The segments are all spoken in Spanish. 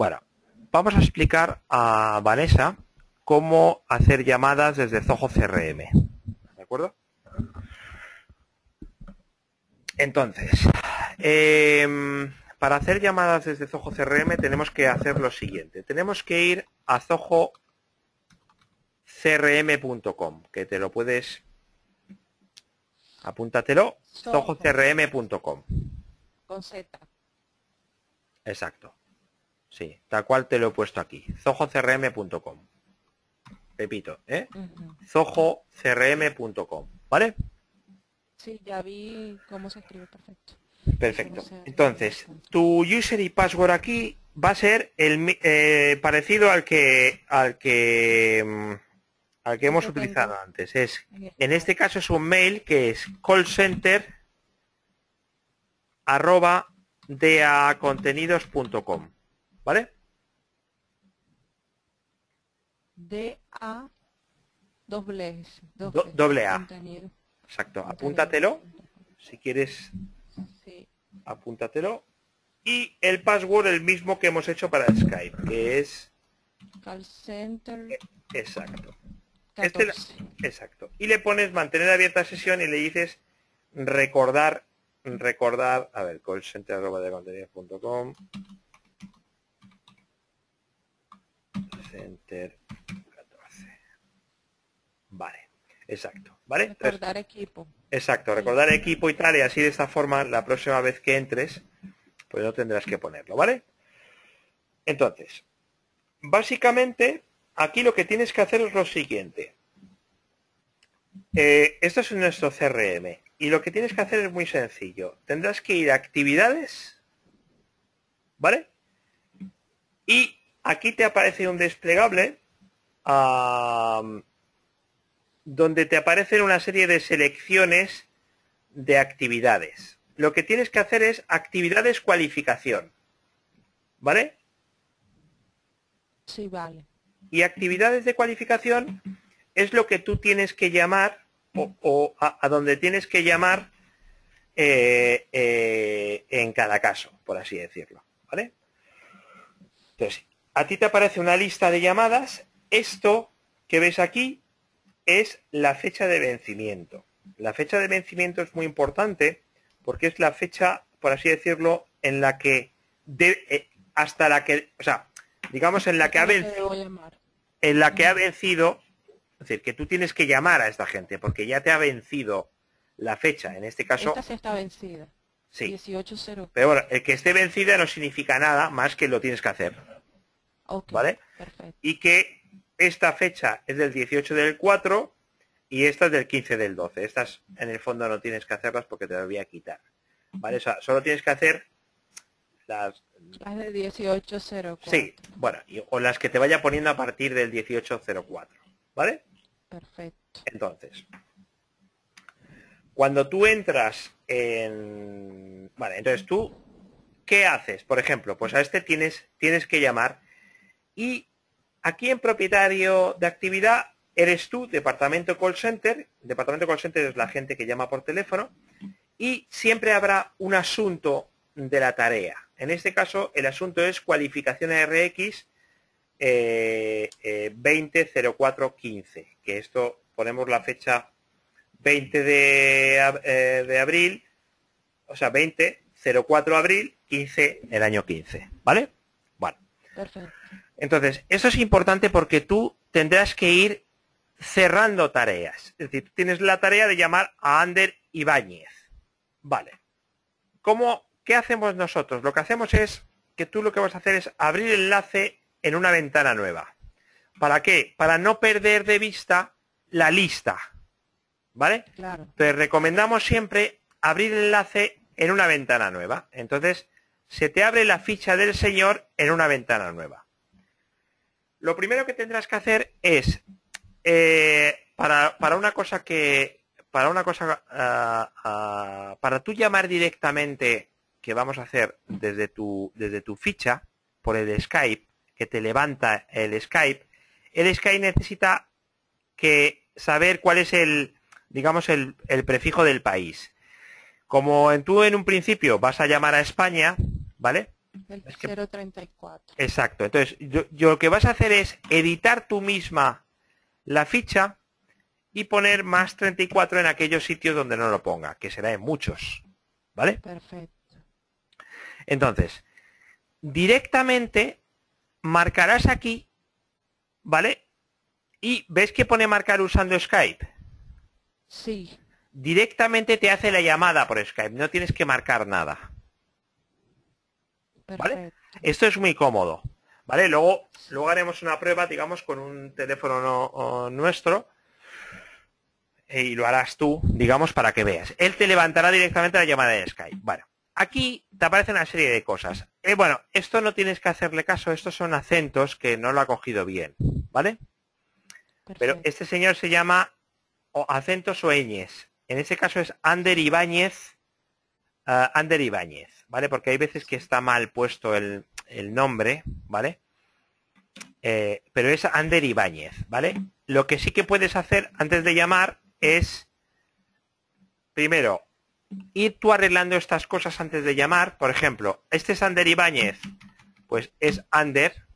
Bueno, vamos a explicar a Vanessa cómo hacer llamadas desde Zoho CRM. ¿De acuerdo? Entonces, em, para hacer llamadas desde Zoho CRM tenemos que hacer lo siguiente. Tenemos que ir a zohocrm.com, que te lo puedes... Apúntatelo, zohocrm.com. Con Z. Exacto. Sí, tal cual te lo he puesto aquí. zohocrm.com. Repito, ¿eh? Ujú. zohocrm.com. ¿Vale? Sí, ya vi cómo se escribe perfecto. Perfecto. Entonces, tu user y password aquí va a ser el eh, parecido al que al que mm, al que hemos utilizado antes. Es En este caso es un mail que es callcenter arroba dacontenidos.com. ¿Vale? D A doble S. Do- doble A. Contenido. Exacto. Contenido. Apúntatelo. Si quieres, Sí. apúntatelo. Y el password el mismo que hemos hecho para Skype, que es Call Center exacto. Este la- 14. Exacto. Y le pones mantener abierta sesión y le dices recordar, recordar, a ver, callcenter.com Center 14. Vale, exacto. ¿Vale? Tres- Recordar equipo. Exacto, recordar equipo y tal, y así de esta forma la próxima vez que entres, pues no tendrás que ponerlo, ¿vale? Entonces, básicamente, aquí lo que tienes que hacer es lo siguiente. Eh, esto es nuestro CRM, y lo que tienes que hacer es muy sencillo. Tendrás que ir a actividades, ¿vale? Y aquí te aparece un desplegable, donde te aparecen una serie de selecciones de actividades. Lo que tienes que hacer es actividades cualificación. ¿Vale? Sí, vale. Y actividades de cualificación es lo que tú tienes que llamar o, o a, a donde tienes que llamar eh, eh, en cada caso, por así decirlo. ¿Vale? Entonces, a ti te aparece una lista de llamadas. Esto que ves aquí es la fecha de vencimiento. La fecha de vencimiento es muy importante porque es la fecha, por así decirlo, en la que de- eh, hasta la que, o sea, digamos en la que ha ¿Cómo te vencido en la que ha vencido, es decir, que tú tienes que llamar a esta gente porque ya te ha vencido la fecha, en este caso, Esta sí está vencida. sí. 18.0. Pero bueno, el que esté vencida no significa nada más que lo tienes que hacer. ¿Vale? Perfecto. Y que esta fecha es del 18 del 4 y esta es del 15 del 12. Estas en el fondo no tienes que hacerlas porque te las voy a quitar. ¿Vale? O sea, solo tienes que hacer las... Las de 18.04. Sí, bueno, y- o las que te vaya poniendo a partir del 1804. ¿Vale? Perfecto. Entonces, cuando tú entras en... Vale, entonces tú, ¿qué haces? Por ejemplo, pues a este tienes, tienes que llamar y aquí en propietario de actividad eres tú, departamento call center. Departamento call center es la gente que llama por teléfono y siempre habrá un asunto de la tarea. En este caso, el asunto es cualificación RX eh, eh, 200415, que esto ponemos la fecha 20 de, ab- eh, de abril, o sea, 20, 04 abril, 15 el año 15, ¿vale? Bueno, Perfecto. Entonces, eso es importante porque tú tendrás que ir cerrando tareas. Es decir, tú tienes la tarea de llamar a Ander Ibáñez. Vale. ¿Cómo, ¿Qué hacemos nosotros? Lo que hacemos es que tú lo que vas a hacer es abrir el enlace en una ventana nueva. ¿Para qué? Para no perder de vista la lista. ¿Vale? Claro. Te recomendamos siempre abrir el enlace en una ventana nueva. Entonces, se te abre la ficha del señor en una ventana nueva. Lo primero que tendrás que hacer es, eh, para, para una cosa que, para una cosa, ah, ah, para tú llamar directamente, que vamos a hacer desde tu, desde tu ficha, por el Skype, que te levanta el Skype, el Skype necesita que saber cuál es el, digamos, el, el prefijo del país. Como en tú en un principio vas a llamar a España, ¿vale? El Es que- 034. Exacto. Entonces, yo, yo lo que vas a hacer es editar tú misma la ficha y poner más 34 en aquellos sitios donde no lo ponga, que será en muchos. ¿Vale? Perfecto. Entonces, directamente marcarás aquí, ¿vale? Y ves que pone marcar usando Skype. Sí, Directamente te hace la llamada por Skype, no tienes que marcar nada. Perfecto. Esto es muy cómodo, ¿vale? Luego, luego haremos una prueba, digamos, con un teléfono no- nuestro eh, y lo harás tú, digamos, para que veas. Él te levantará directamente la llamada de Skype. Bueno, aquí te aparece una serie de cosas. Eh, bueno, esto no tienes que hacerle caso, estos son acentos que no lo ha cogido bien, ¿vale? Pero este señor se llama o acentos o. En este caso es Ander Ibáñez. ah, Ander Ibáñez, ¿vale? Porque hay veces que está mal puesto el, el nombre, ¿vale? Eh, pero es Ander Ibáñez, ¿vale? Lo que sí que puedes hacer antes de llamar es, primero, ir tú arreglando estas cosas antes de llamar. Por ejemplo, este es Ander Ibáñez, pues es Ander,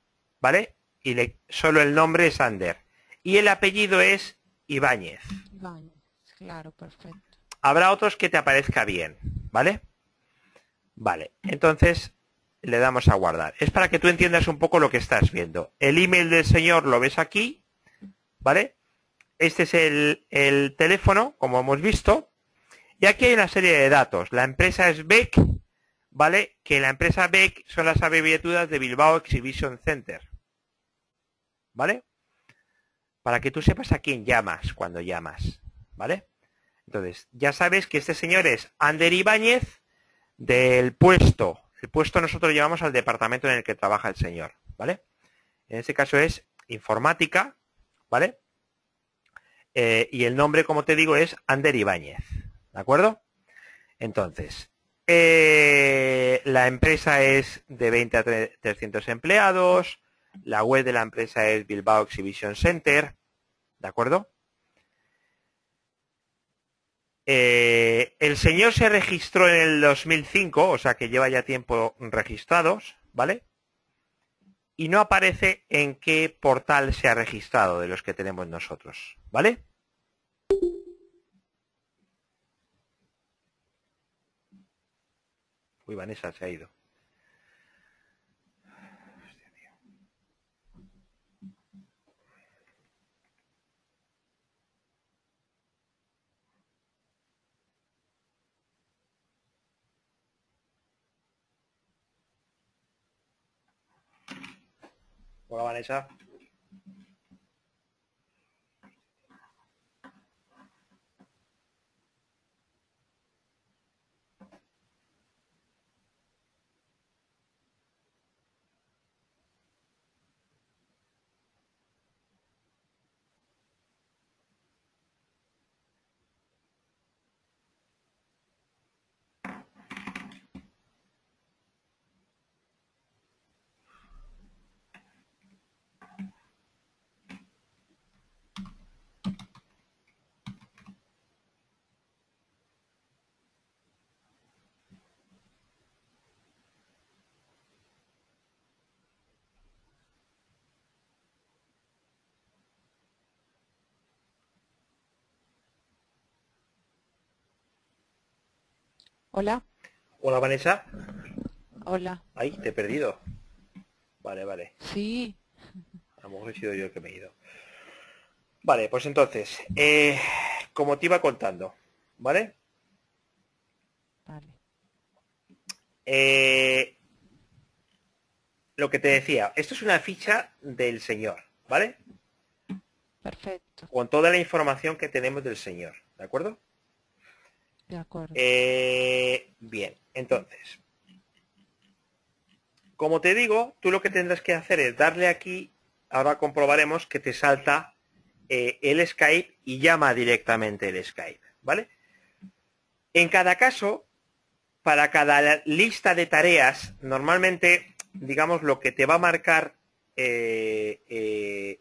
¿vale? Y le, solo el nombre es Ander. Y el apellido es Ibáñez. Baños. Claro, perfecto. Habrá otros que te aparezca bien, ¿vale? Vale, entonces le damos a guardar. Es para que tú entiendas un poco lo que estás viendo. El email del señor lo ves aquí, ¿vale? Este es el, el teléfono, como hemos visto. Y aquí hay una serie de datos. La empresa es Beck, ¿vale? Que la empresa Beck son las abreviaturas de Bilbao Exhibition Center. ¿Vale? Para que tú sepas a quién llamas cuando llamas. ¿Vale? Entonces, ya sabes que este señor es Ander Ibáñez del puesto. El puesto nosotros llevamos al departamento en el que trabaja el señor, ¿vale? En este caso es informática, ¿vale? Eh, y el nombre, como te digo, es Ander Ibáñez, ¿de acuerdo? Entonces, eh, la empresa es de 20 a tre- 300 empleados, la web de la empresa es Bilbao Exhibition Center, ¿de acuerdo? Eh, el señor se registró en el 2005, o sea que lleva ya tiempo registrados, ¿vale? Y no aparece en qué portal se ha registrado de los que tenemos nosotros, ¿vale? Uy, Vanessa se ha ido. Hola, Vanessa. Hola, Hola, Vanessa. hola. Ay, te he perdido. Vale, vale. Sí, A lo mejor he sido yo el que me he ido. Vale, pues entonces, eh, como te iba contando, ¿vale? vale. Eh, lo que te decía, esto es una ficha del señor, ¿vale? Perfecto, Con toda la información que tenemos del señor, ¿de acuerdo? Eh, bien, entonces, como te digo, tú lo que tendrás que hacer es darle aquí, ahora comprobaremos que te salta eh, el Skype y llama directamente el Skype, ¿vale? En cada caso, para cada lista de tareas, normalmente, digamos, lo que te va a marcar, eh,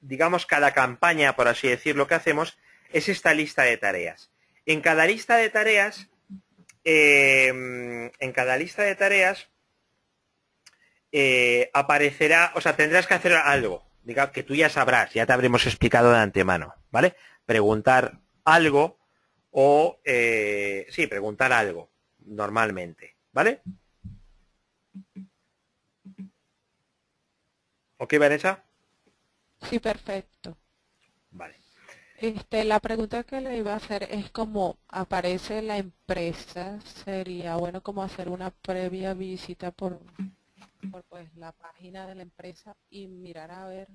digamos, cada campaña, por así decirlo, que hacemos, es esta lista de tareas. En cada lista de tareas, eh, en cada lista de tareas, eh, aparecerá, o sea, tendrás que hacer algo, diga que tú ya sabrás, ya te habremos explicado de antemano, ¿vale? Preguntar algo o, eh, sí, preguntar algo, normalmente, ¿vale? ¿Ok, Vanessa? Sí, perfecto. Vale. Este, la pregunta que le iba a hacer es cómo aparece la empresa, sería bueno como hacer una previa visita por, por pues la página de la empresa y mirar a ver,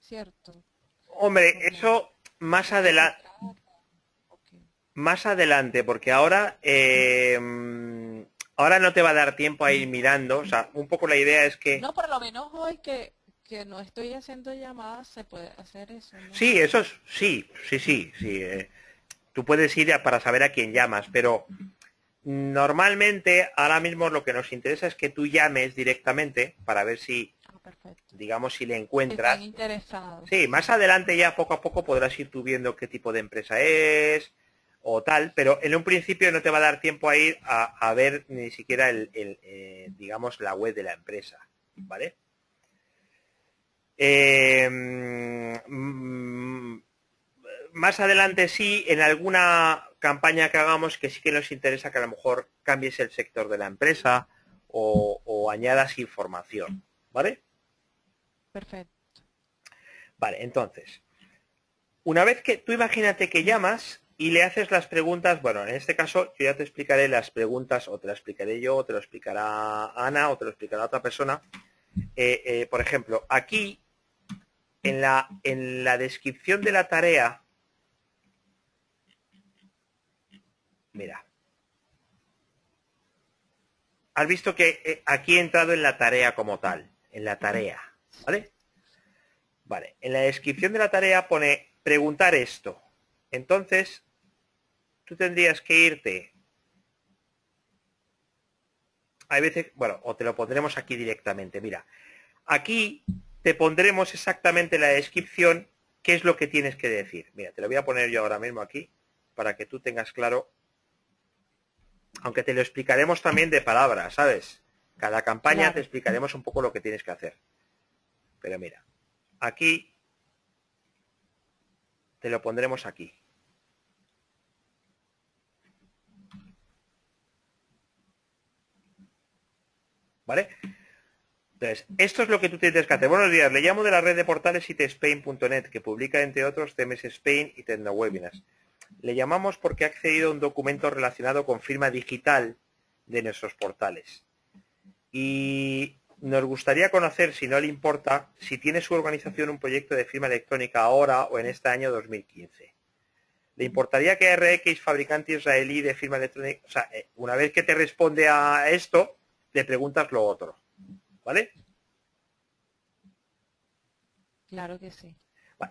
¿cierto? Hombre, eso más adelante, más adelante, porque ahora eh, ahora no te va a dar tiempo a ir mirando, o sea, un poco la idea es que... No, por lo menos hoy que que no estoy haciendo llamadas, se puede hacer eso. ¿no? Sí, eso es, sí, sí, sí, sí. Eh, tú puedes ir a, para saber a quién llamas, pero normalmente ahora mismo lo que nos interesa es que tú llames directamente para ver si, Ah, digamos, si le encuentras. Interesados. Sí, más adelante ya poco a poco podrás ir tú viendo qué tipo de empresa es o tal, pero en un principio no te va a dar tiempo a ir a, a ver ni siquiera el, el, eh, digamos, la web de la empresa, ¿vale? Eh, mm, más adelante sí, en alguna campaña que hagamos que sí que nos interesa que a lo mejor cambies el sector de la empresa o, o añadas información, ¿vale? Perfecto. Vale, entonces, una vez que tú imagínate que llamas y le haces las preguntas, bueno, en este caso yo ya te explicaré las preguntas, o te las explicaré yo, o te lo explicará Ana, o te lo explicará otra persona. Eh, eh, por ejemplo, aquí, en la, en la descripción de la tarea, mira, has visto que eh, aquí he entrado en la tarea como tal, en la tarea, ¿vale? Vale, en la descripción de la tarea pone preguntar esto. Entonces, tú tendrías que irte. Hay veces, bueno, o te lo pondremos aquí directamente. Mira, aquí te pondremos exactamente la descripción, qué es lo que tienes que decir. Mira, te lo voy a poner yo ahora mismo aquí, para que tú tengas claro. Aunque te lo explicaremos también de palabras, ¿sabes? Cada campaña Claro. te explicaremos un poco lo que tienes que hacer. Pero mira, aquí te lo pondremos aquí. ¿Vale? Entonces, esto es lo que tú tienes que hacer. Buenos días, le llamo de la red de portales itspain.net, que publica entre otros CMS Spain y TecnoWebinars. Le llamamos porque ha accedido a un documento relacionado con firma digital de nuestros portales. Y nos gustaría conocer, si no le importa, si tiene su organización un proyecto de firma electrónica ahora o en este año 2015. ¿Le importaría que RX, fabricante israelí de firma electrónica, o sea, eh, una vez que te responde a esto, le preguntas lo otro, ¿vale? Claro que sí.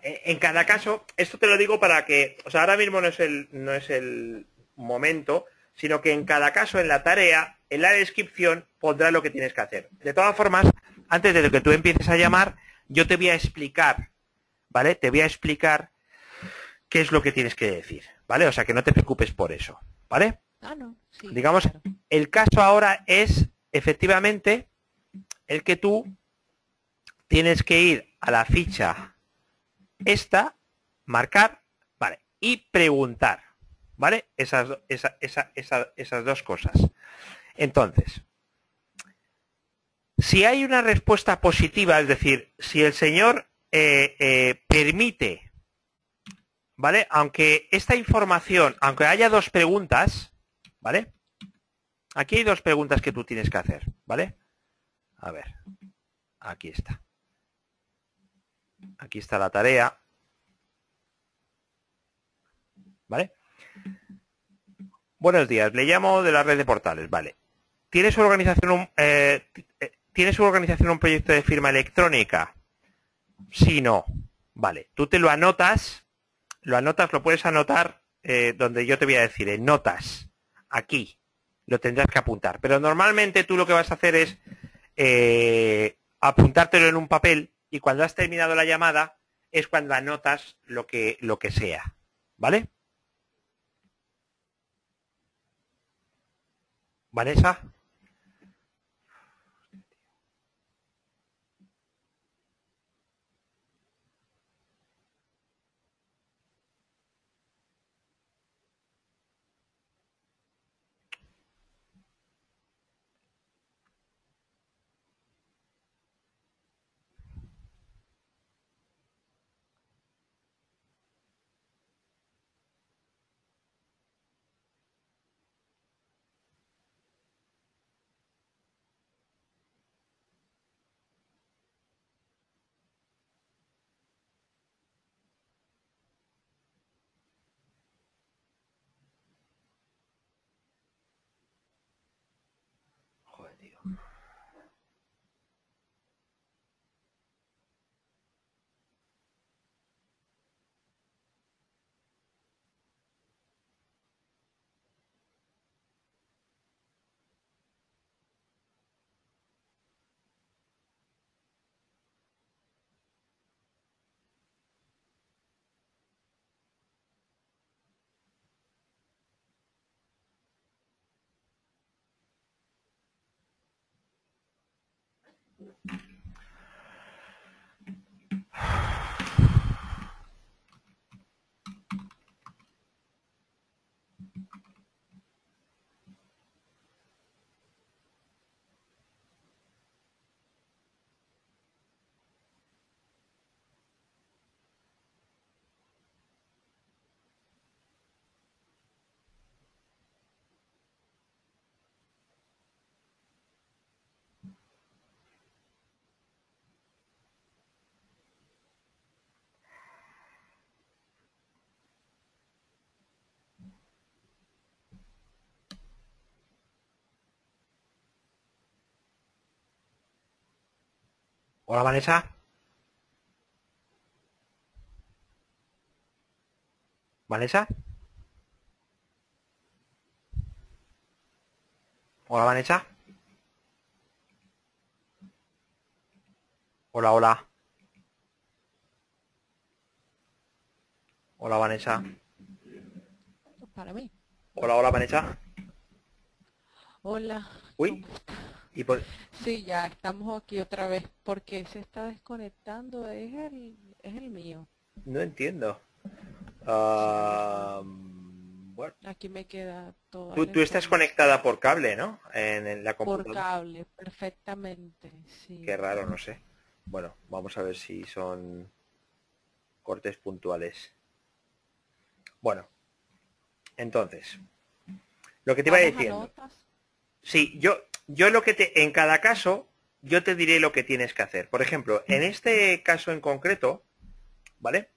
En en cada caso, esto te lo digo para que, o sea, ahora mismo no es el, no es el momento, sino que en cada caso en la tarea, en la descripción, pondrá lo que tienes que hacer. De todas formas, antes de que tú empieces a llamar, yo te voy a explicar, ¿vale? Te voy a explicar qué es lo que tienes que decir, ¿vale? O sea, que no te preocupes por eso, ¿vale? Ah, no. Sí, Digamos, claro. el caso ahora es efectivamente el que tú tienes que ir a la ficha esta, marcar, vale, y preguntar, ¿vale? Esas, do- esa- esa- esa- esas dos cosas. Entonces, si hay una respuesta positiva, es decir, si el señor eh, eh, permite, ¿vale? Aunque esta información, aunque haya dos preguntas, ¿vale? Aquí hay dos preguntas que tú tienes que hacer, ¿vale? A ver, aquí está. Aquí está la tarea. ¿Vale? Buenos días, le llamo de la red de portales, vale. ¿Tiene su organización un, eh, eh, ¿tiene su organización un proyecto de firma electrónica? Sí, no. Vale, tú te lo anotas, lo anotas, lo puedes anotar eh, donde yo te voy a decir, en notas, aquí, lo tendrás que apuntar. Pero normalmente tú lo que vas a hacer es eh, apuntártelo en un papel y cuando has terminado la llamada es cuando anotas lo que, lo que sea. ¿Vale? Vanessa. Hola, Vanessa. ¿Vanessa? Hola, Vanessa. Hola, hola. Hola, Vanessa. Para mí. Hola, hola, Vanessa. Hola. Uy. Y por... Sí, ya estamos aquí otra vez. porque se está desconectando? Es el, es el mío. No entiendo. Ah, bueno, Aquí me queda todo. tú, tú estás conectada por cable, ¿no? En, en la por computadora. cable, perfectamente. Sí. Qué raro, no sé. Bueno, vamos a ver si son cortes puntuales. Bueno, entonces, lo que te iba Vamos a diciendo. notas. Sí, yo, yo lo que te, en cada caso, yo te diré lo que tienes que hacer. Por ejemplo, en este caso en concreto, ¿vale?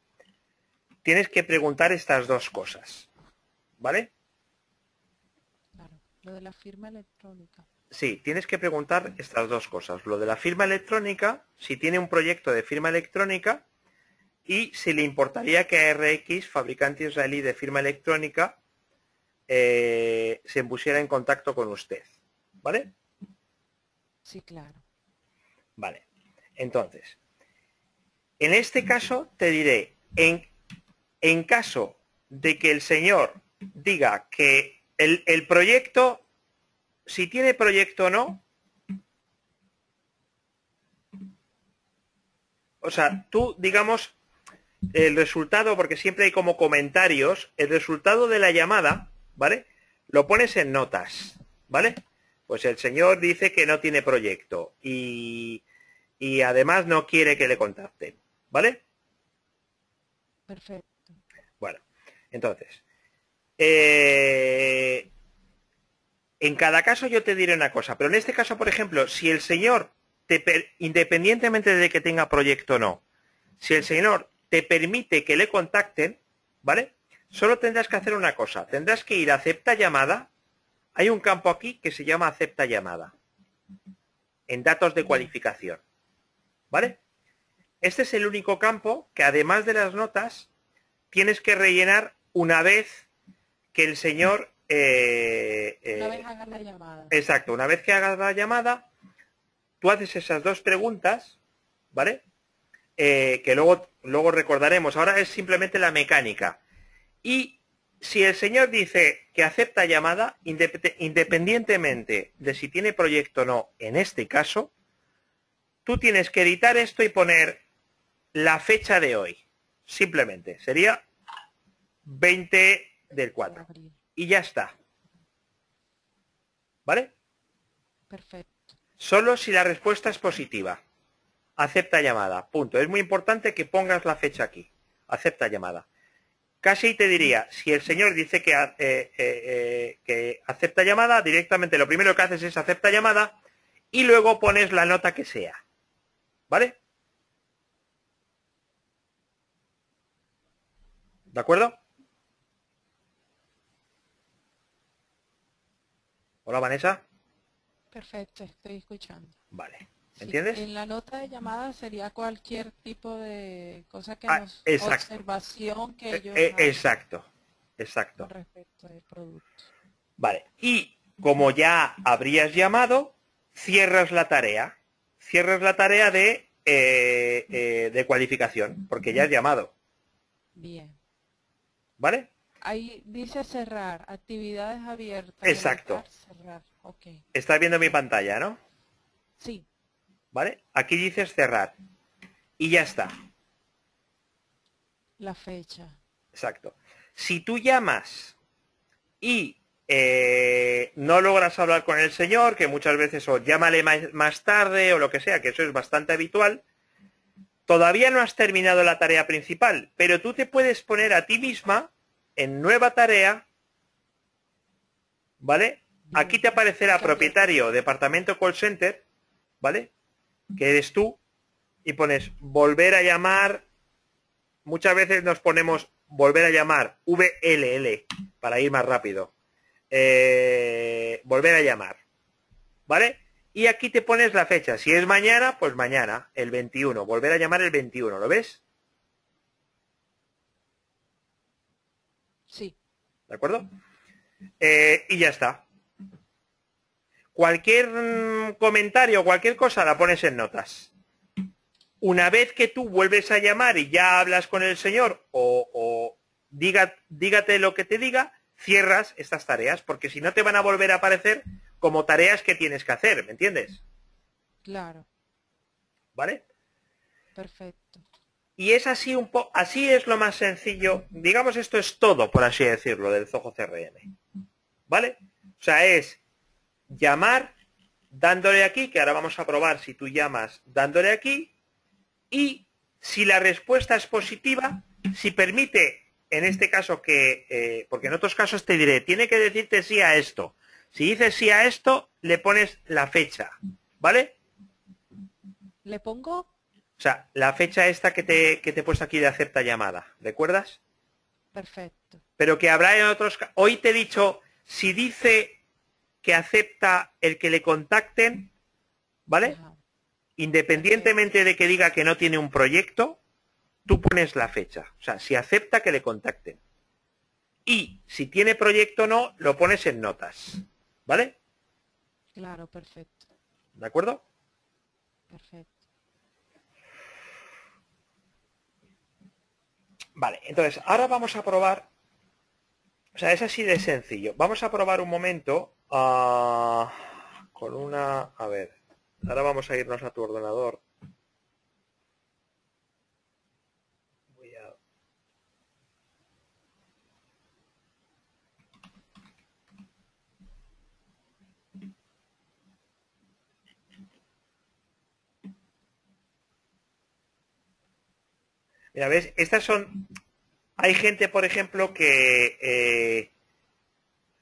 Tienes que preguntar estas dos cosas, ¿vale? Claro, lo de la firma electrónica. Sí, tienes que preguntar estas dos cosas. Lo de la firma electrónica, si tiene un proyecto de firma electrónica y si le importaría que RX, fabricante israelí de firma electrónica, eh, se pusiera en contacto con usted. ¿Vale? Sí, claro. Vale. Entonces, en este caso te diré, en, en caso de que el señor diga que el, el proyecto, si tiene proyecto o no, o sea, tú, digamos, el resultado, porque siempre hay como comentarios, el resultado de la llamada, ¿vale? Lo pones en notas, ¿vale? Pues el señor dice que no tiene proyecto y, y además no quiere que le contacten, ¿vale? Perfecto. Bueno, entonces, eh, en cada caso yo te diré una cosa, pero en este caso, por ejemplo, si el señor, te per- independientemente de que tenga proyecto o no, si el señor te permite que le contacten, ¿vale? Solo tendrás que hacer una cosa, tendrás que ir a acepta llamada, hay un campo aquí que se llama acepta llamada, en datos de cualificación, ¿vale? Este es el único campo que además de las notas, tienes que rellenar una vez que el señor... eh, Una eh, vez hagas la llamada. Exacto, una vez que hagas la llamada, tú haces esas dos preguntas, ¿vale? Eh, que luego, luego recordaremos. Ahora es simplemente la mecánica. Y si el señor dice que acepta llamada, indep- independientemente de si tiene proyecto o no, en este caso, tú tienes que editar esto y poner la fecha de hoy. Simplemente. Sería 20 del 4. Abril. Y ya está. ¿Vale? Perfecto. Solo si la respuesta es positiva. Acepta llamada. Punto. Es muy importante que pongas la fecha aquí. Acepta llamada. Casi te diría, si el señor dice que, eh, eh, eh, que acepta llamada, directamente lo primero que haces es acepta llamada y luego pones la nota que sea. ¿Vale? ¿De acuerdo? Hola, Vanessa. Perfecto, estoy escuchando. Vale. Sí, ¿Entiendes? En la nota de llamada sería cualquier tipo de cosa que Ah, nos exacto. observación que Eh, ellos eh, exacto. Exacto. con respecto al producto. Vale. Y como ya habrías llamado, cierras la tarea. Cierras la tarea de, eh, eh, de cualificación, porque ya has llamado. Bien. ¿Vale? Ahí dice cerrar, actividades abiertas. Exacto. Cerrar. Ok. Estás viendo mi pantalla, ¿no? Sí, ¿Vale? Aquí dices cerrar. Y ya está. la fecha. Exacto. Si tú llamas y eh, no logras hablar con el señor, que muchas veces o llámale más, más tarde o lo que sea, que eso es bastante habitual, todavía no has terminado la tarea principal, pero tú te puedes poner a ti misma en nueva tarea, ¿vale? Aquí te aparecerá propietario, departamento call center, ¿vale? Que eres tú, y pones volver a llamar muchas veces nos ponemos volver a llamar VLL para ir más rápido. Eh, volver a llamar. ¿Vale? Y aquí te pones la fecha. Si es mañana, pues mañana, el 21. Volver a llamar el 21. ¿Lo ves? Sí, ¿De acuerdo? Eh, y ya está. Cualquier mm, comentario, cualquier cosa la pones en notas. Una vez que tú vuelves a llamar y ya hablas con el señor o, o diga, dígate lo que te diga, cierras estas tareas, porque si no te van a volver a aparecer como tareas que tienes que hacer, ¿me entiendes? claro, ¿Vale? perfecto. Y es así un poco, así es lo más sencillo. Digamos, esto es todo, por así decirlo, del Zoho CRM. ¿Vale? O sea, es llamar dándole aquí, que ahora vamos a probar si tú llamas dándole aquí, y si la respuesta es positiva, si permite, en este caso que, eh, porque en otros casos te diré, tiene que decirte sí a esto. Si dices sí a esto, le pones la fecha, ¿vale? ¿Le pongo? O sea, la fecha esta que te, que te he puesto aquí de acepta llamada, ¿recuerdas? Perfecto. Pero que habrá en otros... ca- Hoy te he dicho, si dice que acepta el que le contacten, ¿vale? Ajá. Independientemente de que diga que no tiene un proyecto, tú pones la fecha. O sea, si acepta que le contacten. Y si tiene proyecto o no, lo pones en notas. ¿Vale? Claro, perfecto, ¿De acuerdo? perfecto. Vale, entonces ahora vamos a probar. O sea, es así de sencillo. Vamos a probar un momento ah, con una. A ver, ahora vamos a irnos a tu ordenador. Voy a. Mira, ¿ves? Estas son... Hay gente, por ejemplo, que... eh,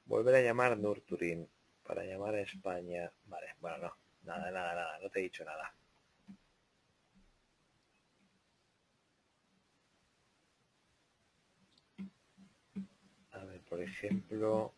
Volver a llamar Nurturing para llamar a España. Vale, bueno, no. Nada, nada, nada. No te he dicho nada. A ver, por ejemplo...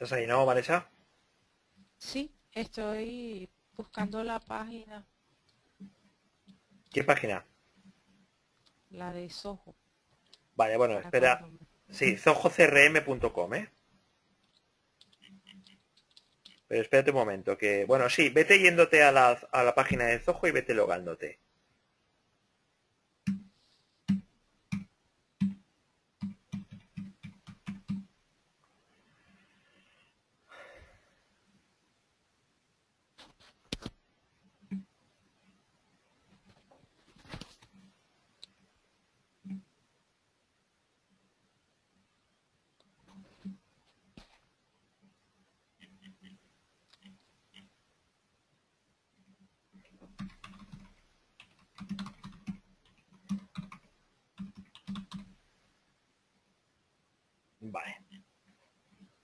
¿Estás ahí, no, Vanessa? Sí, estoy buscando la página. ¿Qué página? La de Soho. Vale, bueno, espera. Sí, zojocrm.com, ¿eh? Pero espérate un momento, que... Bueno, sí, vete yéndote a la, a la página de Zoho y vete logándote. Vale.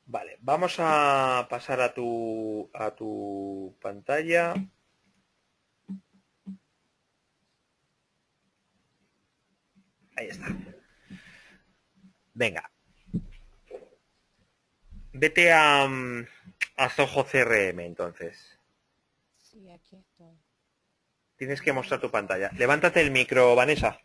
Vale, vamos a pasar a tu a tu pantalla. Ahí está. Venga. Vete a, a Zoho CRM entonces. Sí, aquí estoy. Tienes que mostrar tu pantalla. Levántate el micro, Vanessa.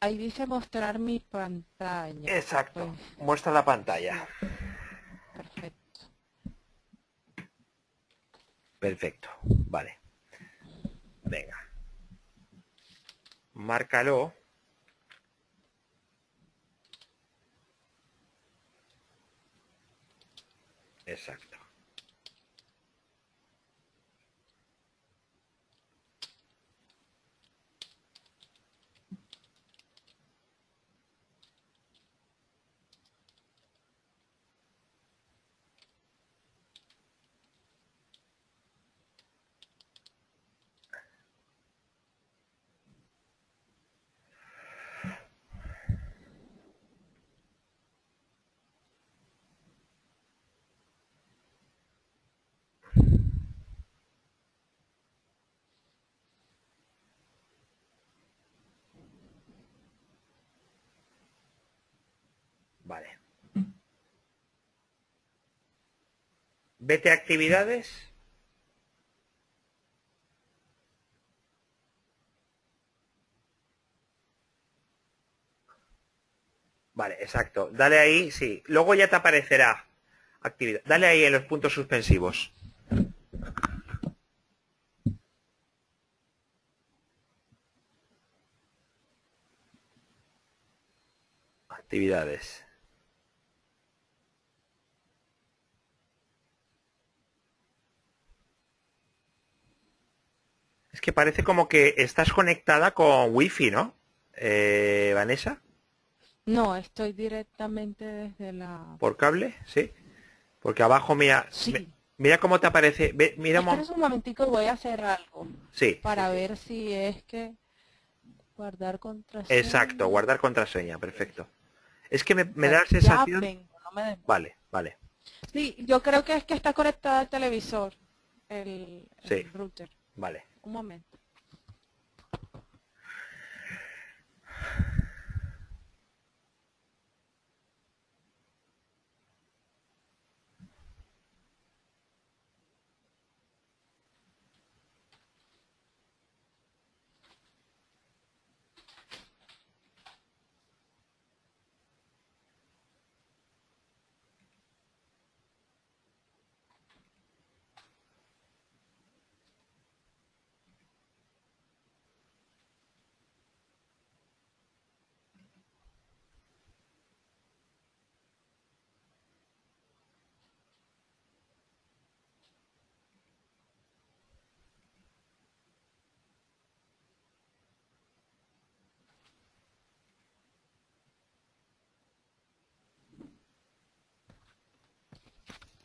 Ahí dice mostrar mi pantalla. Exacto. Pues, Muestra la pantalla. perfecto. Perfecto. Vale. Venga. Márcalo. Exacto. Vale. Vete a actividades. Vale, exacto. Dale ahí, sí. Luego ya te aparecerá actividad. Dale ahí en los puntos suspensivos. Actividades. Es que parece como que estás conectada con wifi, ¿no? Eh, Vanessa, No, estoy directamente desde la... por cable, sí. Porque abajo mira, Sí. mi- mira cómo te aparece, ve- mira, un Espera mom- un momentico voy a hacer algo sí, para ver si es que guardar contraseña. Exacto, guardar contraseña, perfecto. Es que me, me Ah, da la ya sensación. vengo, no me. Vale, vale. Sí, yo creo que es que está conectada al televisor, el, router. Vale. Un momento.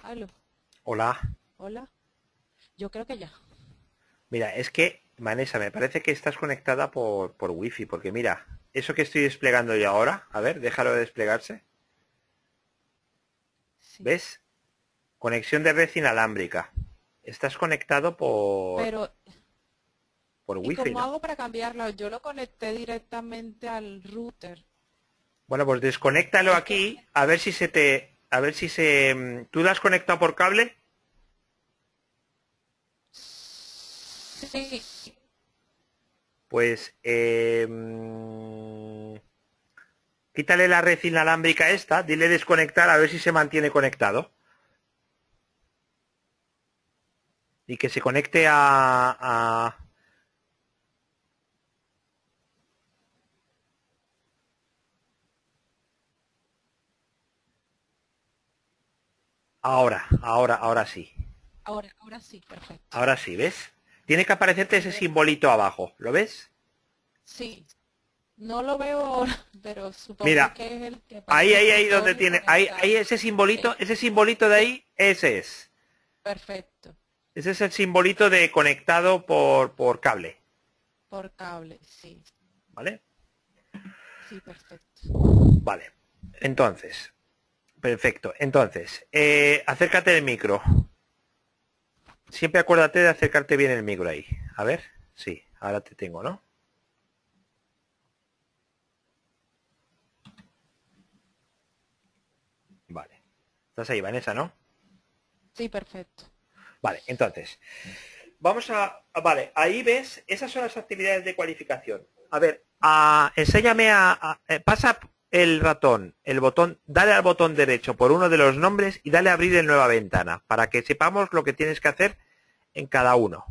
Aló, Hola. hola. Yo creo que ya. Mira, es que, Vanessa, me parece que estás conectada por, por wifi, porque mira, eso que estoy desplegando yo ahora, a ver, déjalo de desplegarse. Sí. ¿Ves? Conexión de red inalámbrica. Estás conectado por, Pero, por ¿y wifi, cómo ¿no? hago para cambiarlo? Yo lo conecté directamente al router. Bueno, pues desconéctalo aquí, a ver si se te, a ver si se, mm, ¿tú lo has conectado por cable? Sí. Pues em, quítale la red inalámbrica esta, dile desconectar a ver si se mantiene conectado. Y que se conecte a, a- Ahora, ahora, ahora sí. Ahora, ahora sí, perfecto. Ahora sí, ¿ves? Tiene que aparecerte ese simbolito abajo, ¿lo ves? Sí. No lo veo ahora, pero supongo Mira, que es el que Ahí, aparece ahí, ahí con donde tiene, ahí, ahí ese simbolito, ese simbolito de ahí, ese es. Perfecto. Ese es el simbolito de conectado por, por cable, Por cable, sí. ¿vale? Sí, perfecto. Vale. Entonces, perfecto. Entonces, eh, acércate del micro. Siempre acuérdate de acercarte bien el micro ahí. A ver, sí, ahora te tengo, ¿no? Vale. Estás ahí, Vanessa, ¿no? Sí, perfecto. Vale, entonces, vamos a... a- Vale, ahí ves, esas son las actividades de cualificación. A ver, a- enséñame a... a- eh, pasa el ratón, el botón, dale al botón derecho por uno de los nombres y dale a abrir en nueva ventana, para que sepamos lo que tienes que hacer en cada uno.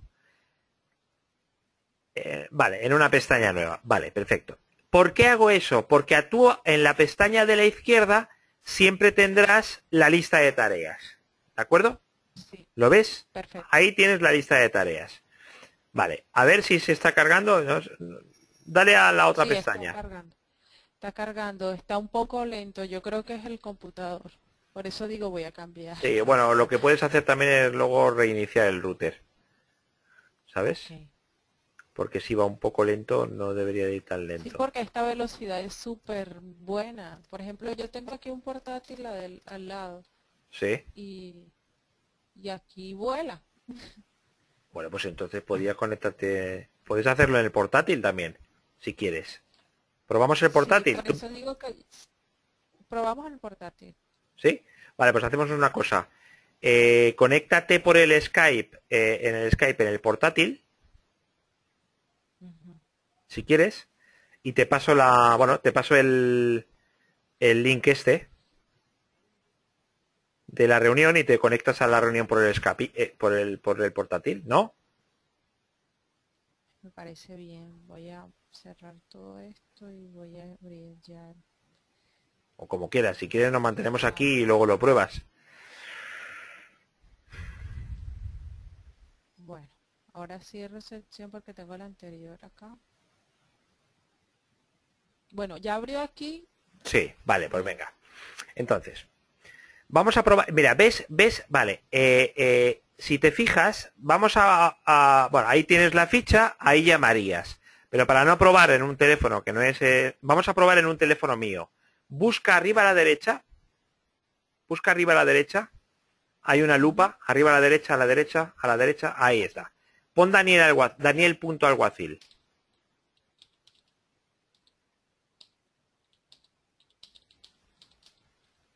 Eh, vale, en una pestaña nueva. Vale, perfecto. ¿Por qué hago eso? Porque a tú en la pestaña de la izquierda siempre tendrás la lista de tareas. ¿De acuerdo? Sí, ¿Lo ves? perfecto. Ahí tienes la lista de tareas. Vale, a ver si se está cargando. Dale a la otra Sí, está pestaña. cargando. Está cargando, está un poco lento. Yo creo que es el computador. Por eso digo voy a cambiar. Sí, bueno, lo que puedes hacer también es luego reiniciar el router. ¿Sabes? Ok. Porque si va un poco lento, no debería de ir tan Sí, lento. porque esta velocidad es súper buena. Por ejemplo, yo tengo aquí un portátil del- al lado Sí. y, y aquí vuela. Bueno, pues entonces podías conectarte. Puedes hacerlo en el portátil también, si quieres. Probamos el Sí, portátil. por ¿Tú- eso digo que probamos el portátil. ¿Sí? Vale, pues hacemos una cosa. Eh, conéctate por el Skype, eh, en el Skype, en el portátil, si quieres, y te paso la, bueno, te paso el, el link este de la reunión y te conectas a la reunión por el Skype, eh, por el, por el portátil, ¿no? Me parece bien. Voy a cerrar todo esto y voy a abrir ya. O como quieras, si quieres nos mantenemos aquí y luego lo pruebas. Bueno, ahora sí recepción porque tengo la anterior acá. Bueno, ya abrió aquí. Sí, vale, pues venga. Entonces, vamos a probar. Mira, ves, ves, vale. eh, eh, si te fijas, vamos a, a- bueno, ahí tienes la ficha, ahí llamarías. Pero para no probar en un teléfono que no es, eh, vamos a probar en un teléfono mío. Busca arriba a la derecha. Busca arriba a la derecha. Hay una lupa, arriba a la derecha, a la derecha, a la derecha, ahí está. Pon Daniel, Algua- Daniel alguacil.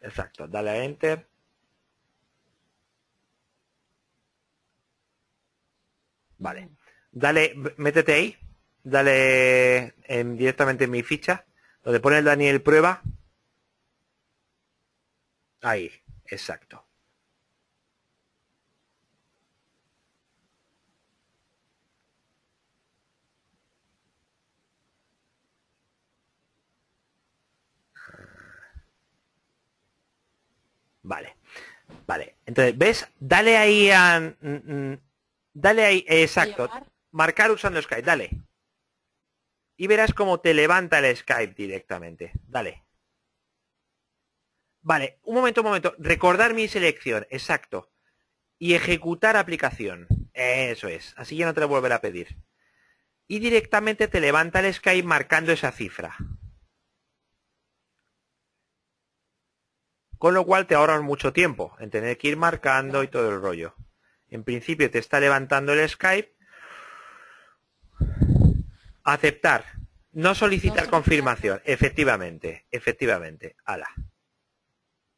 Exacto, dale a enter. Vale. Dale, métete ahí. Dale en- directamente en mi ficha. Donde pone el Daniel prueba. Ahí, exacto. Vale. Vale. Entonces, ¿ves? Dale ahí a... mm, mm, Dale ahí, exacto. Llamar. Marcar usando Skype, dale. Y verás cómo te levanta el Skype directamente. Dale. Vale, un momento, un momento. Recordar mi selección, exacto. Y ejecutar aplicación. Eso es. Así ya no te lo volverá a pedir. Y directamente te levanta el Skype marcando esa cifra. Con lo cual te ahorras mucho tiempo en tener que ir marcando y todo el rollo. En principio te está levantando el Skype. Aceptar. No solicitar confirmación. Efectivamente, efectivamente. Ala.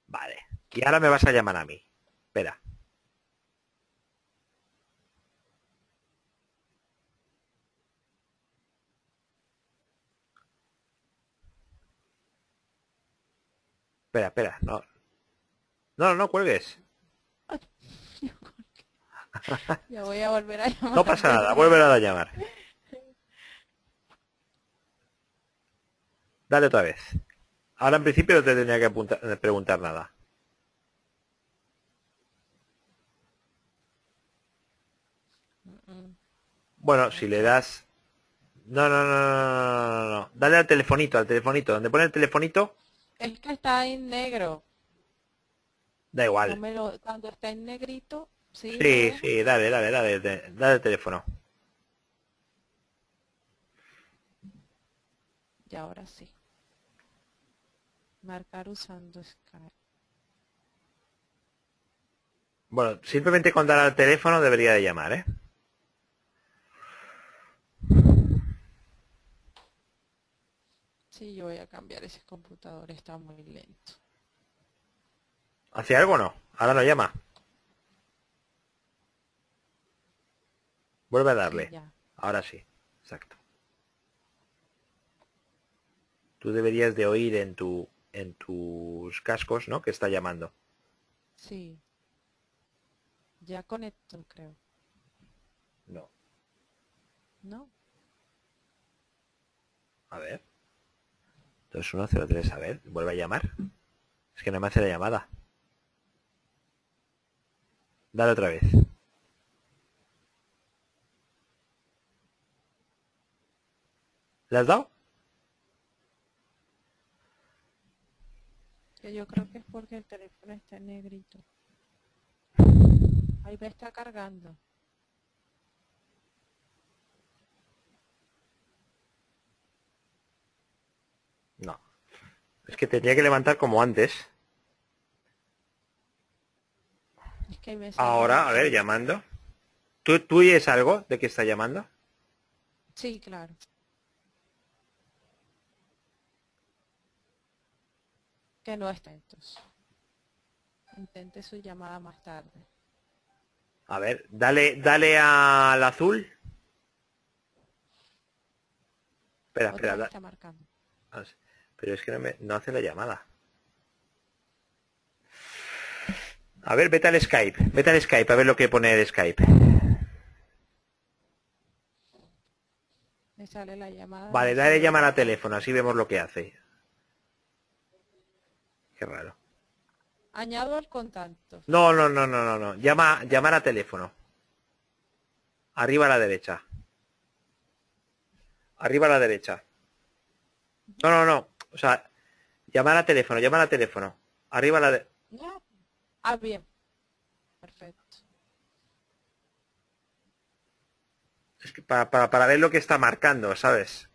Vale. Y ahora me vas a llamar a mí. Espera. Espera, espera, no. No, no cuelgues. Ya voy a volver a llamar. No pasa nada, vuelve a llamar. Dale otra vez. Ahora en principio no te tenía que apuntar- preguntar nada. Bueno, si le das... No, no, no, no, no, no, no. Dale al telefonito, al telefonito. Donde pone el telefonito, Es que está en negro. da No igual. me lo- cuando está en negrito, sí. Sí, ¿no? sí, dale, dale, dale, dale, dale el teléfono. Y ahora sí. Marcar usando Skype. Bueno, simplemente con dar al teléfono debería de llamar, ¿eh? Sí, yo voy a cambiar ese computador, está muy lento. ¿Hace algo o no? Ahora no llama. Vuelve a darle. Sí. Ahora sí, exacto. Tú deberías de oír en tu en tus cascos, ¿no? Que está llamando. Sí. Ya conecto, creo. No. ¿No? A ver. 2103, a ver, vuelve a llamar. Es que no me hace la llamada. Dale otra vez. ¿Le has dado? Que yo creo que es porque el teléfono está en negrito. Ahí me está cargando. No. Es que tenía que levantar como antes. Es que me Ahora, a ver, llamando. ¿Tú, ¿Tú oyes algo de que está llamando? Sí, claro. Que no está entonces. Intente su llamada más tarde. A ver, dale, dale al azul. Espera, Otra espera. está marcando. ah. Pero es que no, me, no hace la llamada. A ver, vete al Skype. Vete al Skype a ver lo que pone el Skype. Me sale la llamada. Vale, dale llamar a teléfono, así vemos lo que hace. Qué raro. Añado al contacto. No, no, no, no, no, no. Llama, llamar a teléfono. Arriba a la derecha. Arriba a la derecha. No, no, no. O sea, llamar a teléfono, llamar a teléfono. Arriba a la de... ¿Ya? Ah, bien. Perfecto. Es que para, para, para ver lo que está marcando, ¿sabes?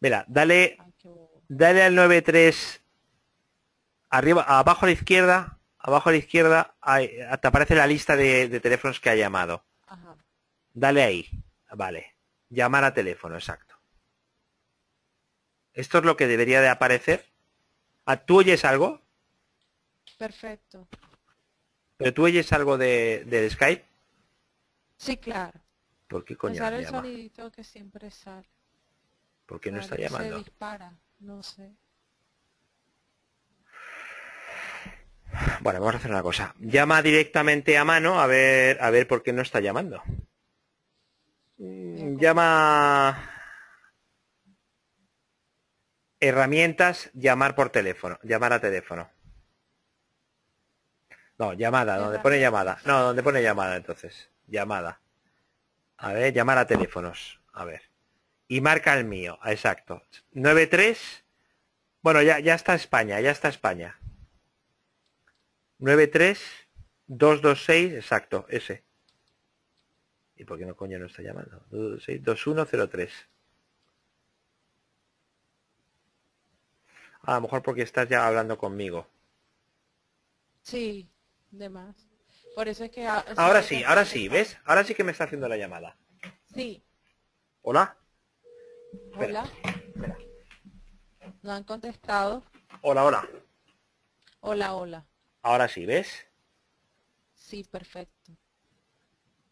Mira, dale. Dale al 93 arriba, abajo a la izquierda, abajo a la izquierda, hay- te aparece la lista de, de teléfonos que ha llamado. Ajá. Dale ahí. Vale. Llamar a teléfono, exacto. Esto es lo que debería de aparecer. Ah, ¿Tú oyes algo? Perfecto. ¿Pero tú oyes algo de, del Skype? Sí, claro. ¿Por qué Me coño sale no el llama? sonidito que siempre sale. ¿Por qué no está llamando? Se dispara. No sé. Bueno, vamos a hacer una cosa. Llama directamente a mano a ver a ver por qué no está llamando. Llama herramientas, llamar por teléfono, llamar a teléfono. No, llamada, donde pone llamada. No, donde pone llamada entonces. Llamada. A ver, llamar a teléfonos. A ver. Y marca el mío, exacto. 93. Bueno, ya, ya está España, ya está España. 93 226, exacto, ese. ¿Y por qué no coño no está llamando? 226 2103. A lo mejor porque estás ya hablando conmigo. Sí, de más. Por eso es que... Ahora sí, ahora sí, ¿ves? Ahora sí que me está haciendo la llamada. Sí. Hola. Hola. Espera. No han contestado. Hola, hola. Hola, hola. Ahora sí, ¿ves? Sí, perfecto.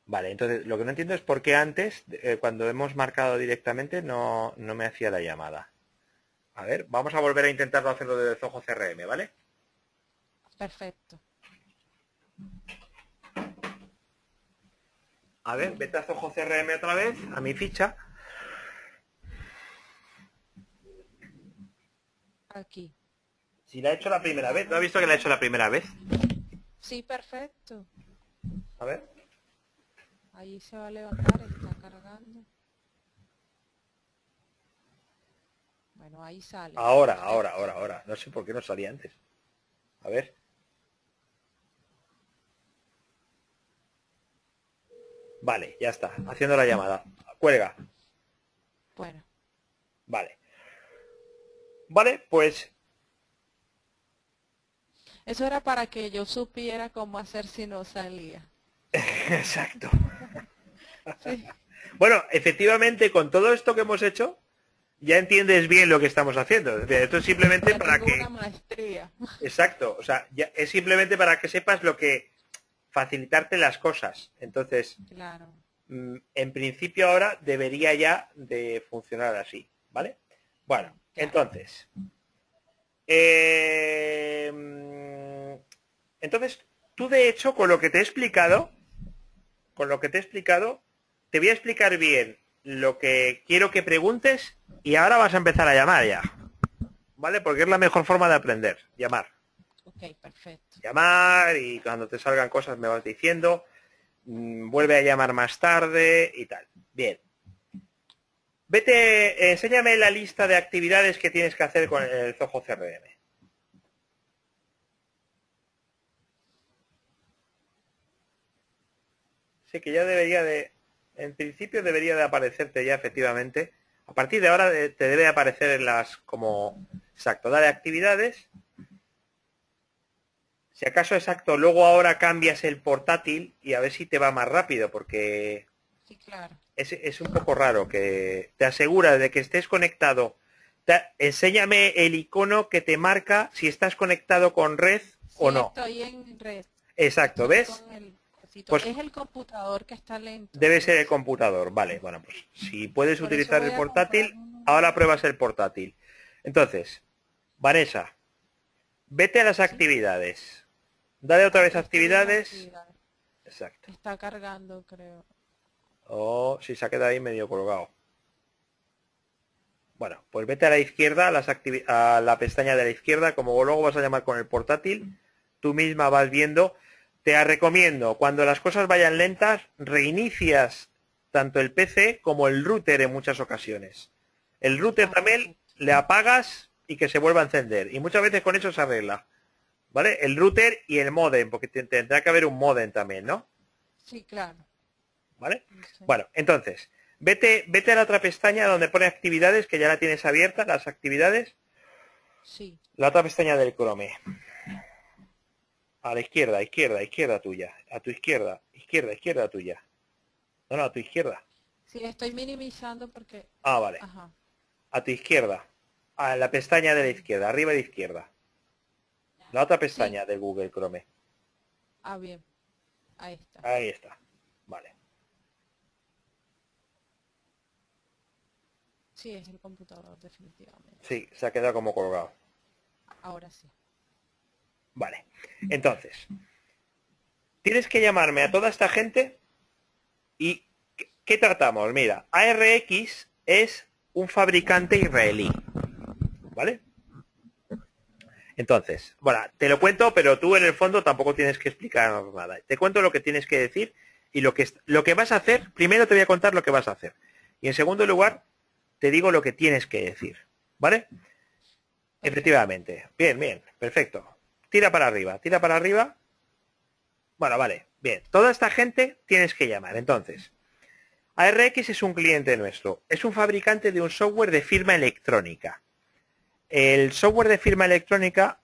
Vale, entonces lo que no entiendo es por qué antes, eh, cuando hemos marcado directamente, no, no me hacía la llamada. A ver, vamos a volver a intentarlo hacerlo desde Zoho CRM, ¿vale? Perfecto. A ver, vete a Zoho CRM otra vez, a mi ficha. Aquí. Si la he hecho la primera vez, ¿no ha visto que la he hecho la primera vez? Sí, perfecto. A ver. Ahí se va a levantar, está cargando. Bueno, ahí sale. Ahora, ahora, ahora, ahora. No sé por qué no salía antes. A ver. Vale, ya está. Haciendo la llamada. Cuelga. Bueno, Vale. Vale, pues eso era para que yo supiera cómo hacer si no salía. exacto. Sí, Bueno, efectivamente, con todo esto que hemos hecho, ya entiendes bien lo que estamos haciendo. Esto es simplemente ya para tengo que... una maestría. Exacto, o sea, ya es simplemente para que sepas lo que facilitarte las cosas. Entonces, Claro. mm, en principio ahora debería ya de funcionar así, ¿vale? Bueno, entonces, eh, entonces tú de hecho con lo que te he explicado, con lo que te he explicado, te voy a explicar bien lo que quiero que preguntes y ahora vas a empezar a llamar ya, ¿vale? Porque es la mejor forma de aprender, llamar Ok, perfecto. llamar y cuando te salgan cosas me vas diciendo, mm, vuelve a llamar más tarde y tal. Bien. Vete, enséñame la lista de actividades que tienes que hacer con el Zoho CRM. Sí, que ya debería de, en principio debería de aparecerte ya efectivamente. A partir de ahora eh, te debe aparecer en las como exacto, dale actividades si acaso exacto, luego ahora cambias el portátil y a ver si te va más rápido, porque Sí, claro. Es, es un poco raro que te asegura de que estés conectado. Te- enséñame el icono que te marca si estás conectado con red o no. Estoy en red. Exacto, ¿ves? Pues- es el computador que está lento. Debe ser el computador. Vale, bueno, pues si puedes Por utilizar el portátil, ahora pruebas el portátil. Entonces, Vanessa, vete a las actividades. Dale otra vez actividades. actividades. Exacto. Está cargando, creo. Oh, si se ha quedado ahí medio colgado. Bueno, pues vete a la izquierda, a, las a la pestaña de la izquierda, como luego vas a llamar con el portátil, tú misma vas viendo. Te recomiendo, cuando las cosas vayan lentas, reinicias tanto el PC como el router en muchas ocasiones. El router Ah, también le apagas y que se vuelva a encender. Y muchas veces con eso se arregla. ¿Vale? El router y el modem, porque te- tendrá que haber un modem también, ¿no? Sí, claro. ¿Vale? Bueno, entonces, vete, vete a la otra pestaña donde pone actividades, que ya la tienes abierta, las actividades. Sí. La otra pestaña del Chrome. A la izquierda, izquierda, izquierda tuya. A tu izquierda, izquierda, izquierda tuya. No, no, a tu izquierda. Sí, estoy minimizando porque... Ah, vale. Ajá. A tu izquierda. A la pestaña de la izquierda, arriba de izquierda. La otra pestaña de Google Chrome. Ah, bien. Ahí está. Ahí está. Vale. Sí, es el computador, definitivamente. Sí, se ha quedado como colgado. Ahora sí. Vale. Entonces, tienes que llamarme a toda esta gente y ¿qué, tratamos? Mira, ARX es un fabricante israelí. ¿Vale? Entonces, bueno, te lo cuento, pero tú en el fondo tampoco tienes que explicar nada. Te cuento lo que tienes que decir y lo que, lo que vas a hacer. Primero te voy a contar lo que vas a hacer. Y en segundo lugar, te digo lo que tienes que decir. ¿Vale? Efectivamente. Bien, bien. Perfecto. Tira para arriba. Tira para arriba. Bueno, vale. Bien. Toda esta gente tienes que llamar. Entonces, ARX es un cliente nuestro. Es un fabricante de un software de firma electrónica. El software de firma electrónica,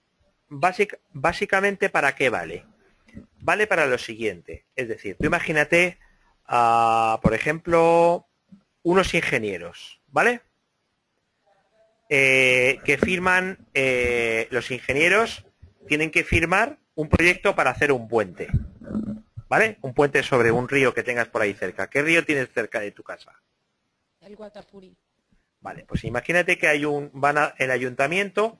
básic- básicamente, ¿para qué vale? Vale para lo siguiente. Es decir, tú imagínate, ah, por ejemplo, unos ingenieros, ¿vale? Eh, que firman, eh, los ingenieros tienen que firmar un proyecto para hacer un puente, ¿vale? Un puente sobre un río que tengas por ahí cerca. ¿Qué río tienes cerca de tu casa? El Guatapurí. Vale, pues imagínate que hay un, van a, el ayuntamiento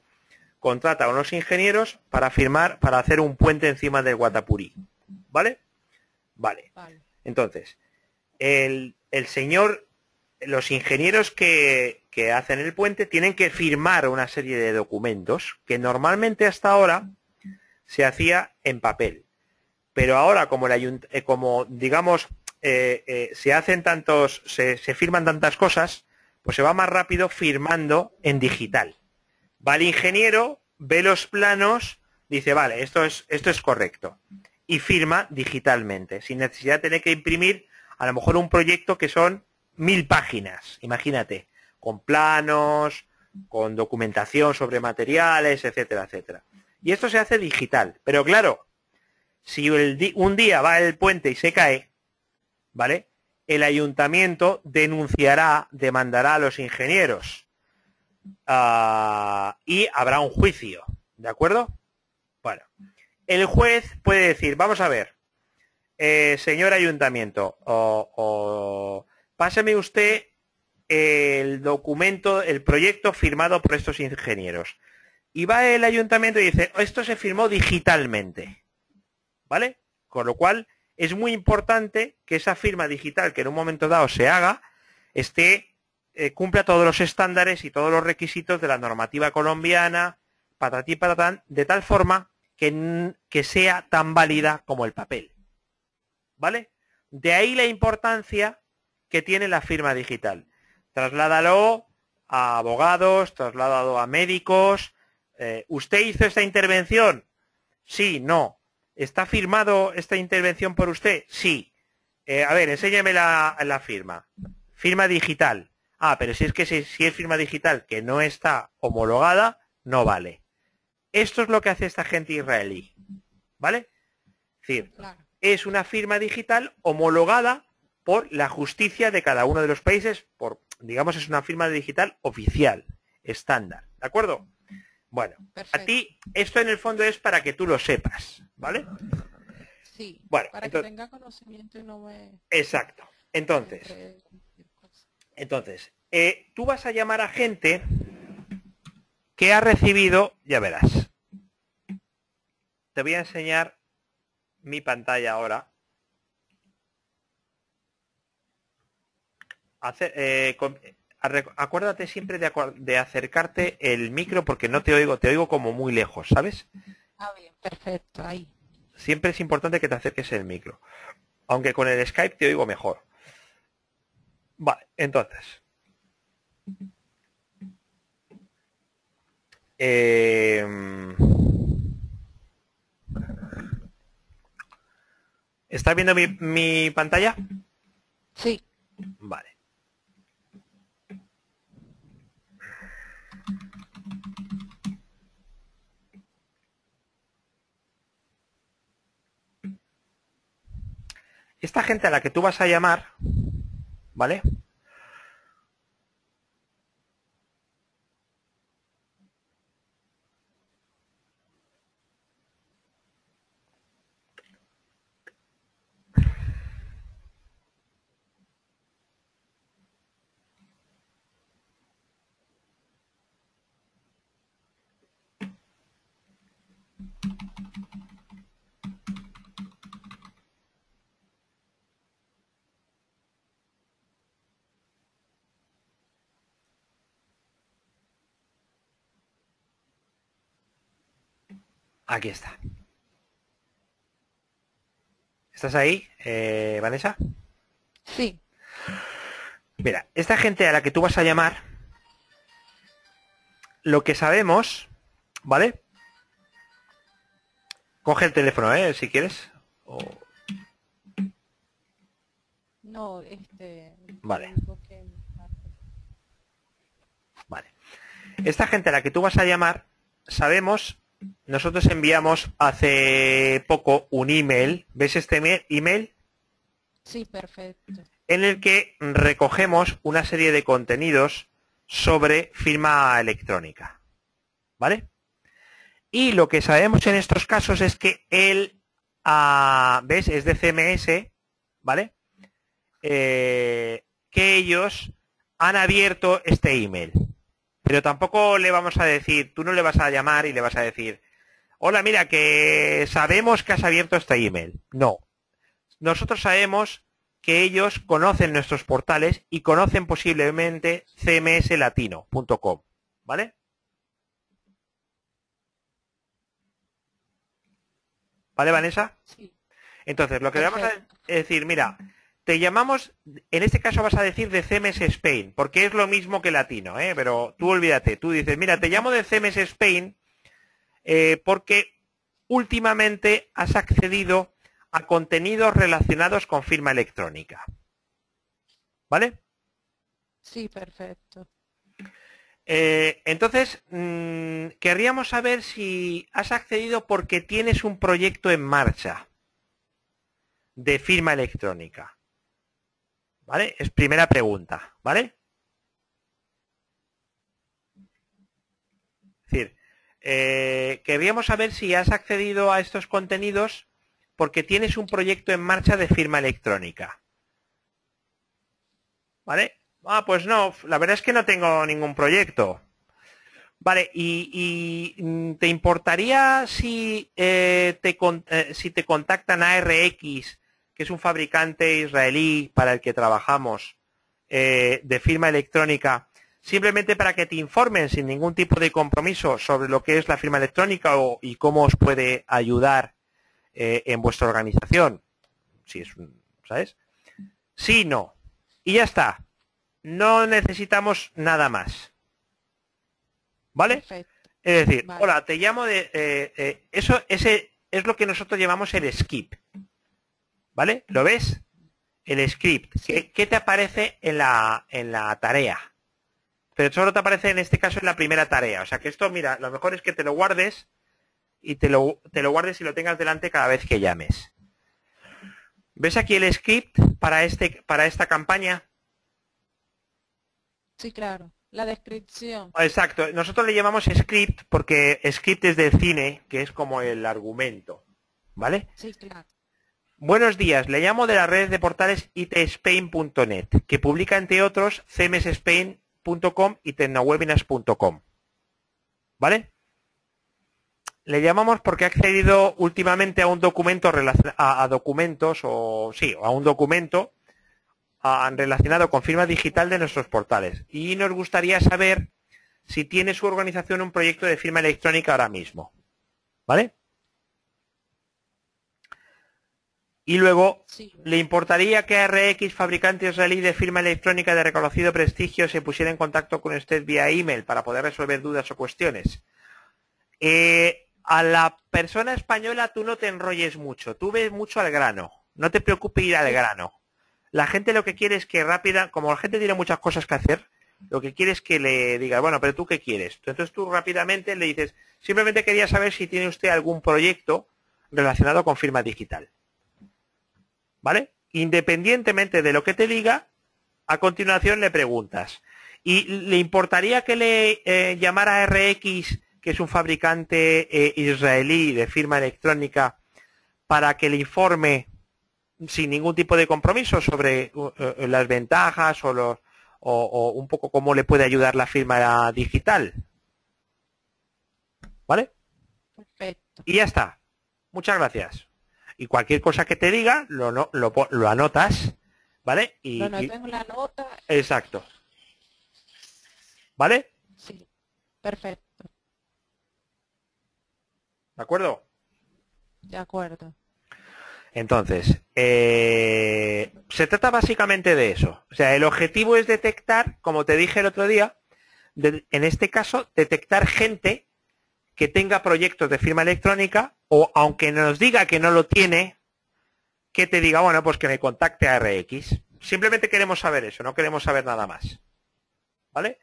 contrata a unos ingenieros para firmar, para hacer un puente encima del Guatapurí. ¿Vale? Vale. Vale. Entonces, el, el señor, los ingenieros que, que hacen el puente tienen que firmar una serie de documentos que normalmente hasta ahora se hacía en papel. Pero ahora, como, el eh, como digamos, eh, eh, se hacen tantos, se, se firman tantas cosas, pues se va más rápido firmando en digital. Va el ingeniero, ve los planos, dice, vale, esto es, esto es correcto. Y firma digitalmente, sin necesidad de tener que imprimir a lo mejor un proyecto que son mil páginas, imagínate, con planos, con documentación sobre materiales, etcétera, etcétera. Y esto se hace digital. Pero claro, si un día va el puente y se cae, ¿vale? El ayuntamiento denunciará, demandará a los ingenieros. Ah, y habrá un juicio. ¿De acuerdo? Bueno, el juez puede decir, vamos a ver, eh, señor ayuntamiento, o páseme usted el documento, el proyecto firmado por estos ingenieros. Y va el ayuntamiento y dice, esto se firmó digitalmente. ¿Vale? Con lo cual es muy importante que esa firma digital que en un momento dado se haga esté eh, cumpla todos los estándares y todos los requisitos de la normativa colombiana, patatí patatán, de tal forma que sea tan válida como el papel. ¿Vale? De ahí la importancia que tiene la firma digital. Trasládalo a abogados, trasládalo a médicos. Eh, ¿Usted hizo esta intervención? Sí, no. ¿Está firmado esta intervención por usted? Sí. Eh, a ver, enséñame la, la firma. Firma digital. Ah, pero si es que si, si es firma digital que no está homologada, no vale. Esto es lo que hace esta gente israelí. ¿Vale? Es decir, Claro. es una firma digital homologada por la justicia de cada uno de los países, por, digamos, es una firma digital oficial, estándar. ¿De acuerdo? Bueno, a ti esto en el fondo es para que tú lo sepas, ¿vale? Sí. Bueno, para entonces- que tenga conocimiento y no me... Exacto. Entonces, entonces, eh, tú vas a llamar a gente que ha recibido, ya verás. Te voy a enseñar mi pantalla ahora. Eh, con- acuérdate siempre de, de acercarte el micro porque no te oigo, te oigo como muy lejos, ¿sabes? Ah, bien, perfecto, ahí. Siempre es importante que te acerques el micro. Aunque con el Skype te oigo mejor. Vale, entonces. Em, ¿Estás viendo mi, mi pantalla? Sí, Vale. Esta gente a la que tú vas a llamar, ¿vale? Aquí está. ¿Estás ahí, eh, Vanessa? sí, Mira, esta gente a la que tú vas a llamar, lo que sabemos, ¿vale? Coge el teléfono, ¿eh? Si quieres. O- no, este... Vale. Vale. Esta gente a la que tú vas a llamar, sabemos, nosotros enviamos hace poco un email, ¿ves este email? Sí, perfecto. En el que recogemos una serie de contenidos sobre firma electrónica. ¿Vale? Y lo que sabemos en estos casos es que él, ah, ¿ves? Es de CMS, ¿vale? Eh, que ellos han abierto este email. Pero tampoco le vamos a decir, tú no le vas a llamar y le vas a decir, hola, mira, que sabemos que has abierto este email. No. Nosotros sabemos que ellos conocen nuestros portales y conocen posiblemente cmslatino.com. ¿Vale? ¿Vale, Vanessa? Sí. Entonces, lo que vamos a decir, mira, te llamamos, en este caso vas a decir de CMS Spain, porque es lo mismo que latino, ¿eh? pero tú olvídate, tú dices, mira, te llamo de CMS Spain eh, porque últimamente has accedido a contenidos relacionados con firma electrónica. ¿Vale? Sí, perfecto. Eh, entonces, mm, querríamos saber si has accedido porque tienes un proyecto en marcha de firma electrónica. ¿Vale? Es primera pregunta, ¿vale? Es decir, eh, saber si has accedido a estos contenidos porque tienes un proyecto en marcha de firma electrónica. ¿Vale? Ah, pues no, la verdad es que no tengo ningún proyecto. Vale, y, mm, ¿te importaría si, eh, te, eh, si te contactan a RX que es un fabricante israelí para el que trabajamos eh, de firma electrónica, simplemente para que te informen sin ningún tipo de compromiso sobre lo que es la firma electrónica y cómo os puede ayudar eh, en vuestra organización. Si es, ¿sabes? Sí, no. Y ya está. No necesitamos nada más. ¿Vale? Es decir, hola, te llamo de... Eh, eso ese es lo que nosotros llamamos el skip. ¿Vale? ¿Lo ves? El script. ¿Qué, te aparece en la, en la tarea? Pero solo te aparece en este caso en la primera tarea. O sea que esto, mira, lo mejor es que te lo guardes y te lo, te lo guardes y lo tengas delante cada vez que llames. ¿Ves aquí el script para, este, para esta campaña? Sí, claro. La descripción. Exacto. Nosotros le llamamos script porque script es del cine, que es como el argumento. ¿Vale? Sí, claro. Buenos días, le llamo de la red de portales itspain.net, que publica entre otros cmsspain.com y tecnowebinars.com. ¿Vale? Le llamamos porque ha accedido últimamente a un documento a, documentos o sí, a un documento relacionado con firma digital de nuestros portales y nos gustaría saber si tiene su organización un proyecto de firma electrónica ahora mismo. ¿Vale? Y luego, ¿le importaría que RX, fabricante israelí de firma electrónica de reconocido prestigio, se pusiera en contacto con usted vía email para poder resolver dudas o cuestiones? Eh, a la persona española tú no te enrolles mucho, tú ves mucho al grano, no te preocupes ir al grano. La gente lo que quiere es que rápida, como la gente tiene muchas cosas que hacer, lo que quiere es que le diga, bueno, pero tú qué quieres. Entonces tú rápidamente le dices, simplemente quería saber si tiene usted algún proyecto relacionado con firma digital. ¿Vale? Independientemente de lo que te diga, a continuación le preguntas. ¿Y le importaría que le eh, llamara a RX, que es un fabricante eh, israelí de firma electrónica, para que le informe sin ningún tipo de compromiso sobre eh, las ventajas o, o, un poco cómo le puede ayudar la firma digital? ¿Vale? Perfecto. Y ya está. Muchas gracias y cualquier cosa que te diga lo, lo, lo anotas, ¿vale? Y, lo la nota. Exacto. ¿Vale? Sí, perfecto. ¿De acuerdo? De acuerdo. Entonces, eh, se trata básicamente de eso. O sea, el objetivo es detectar, como te dije el otro día, en este caso, detectar gente que tenga proyectos de firma electrónica o aunque nos diga que no lo tiene, que te diga, bueno, pues que me contacte a RX. Simplemente queremos saber eso, no queremos saber nada más. ¿Vale?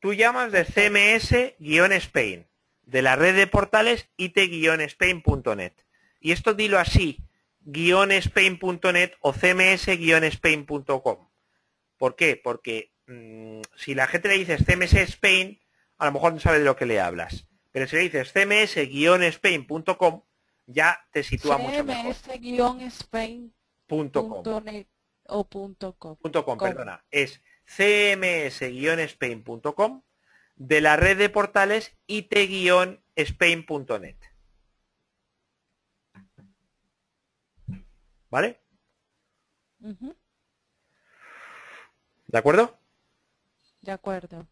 Tú llamas de CMS-Spain, de la red de portales it-spain.net. Y esto dilo así, spain.net o cms-spain.com. ¿Por qué? Porque mm, si la gente le dice CMS Spain, a lo mejor no sabe de lo que le hablas. Pero si le dices cms-spain.com, ya te sitúa mucho mejor. cms-spain.com o punto com. perdona. Es cms-spain.com de la red de portales it-spain.net. ¿Vale? ¿De acuerdo? De acuerdo.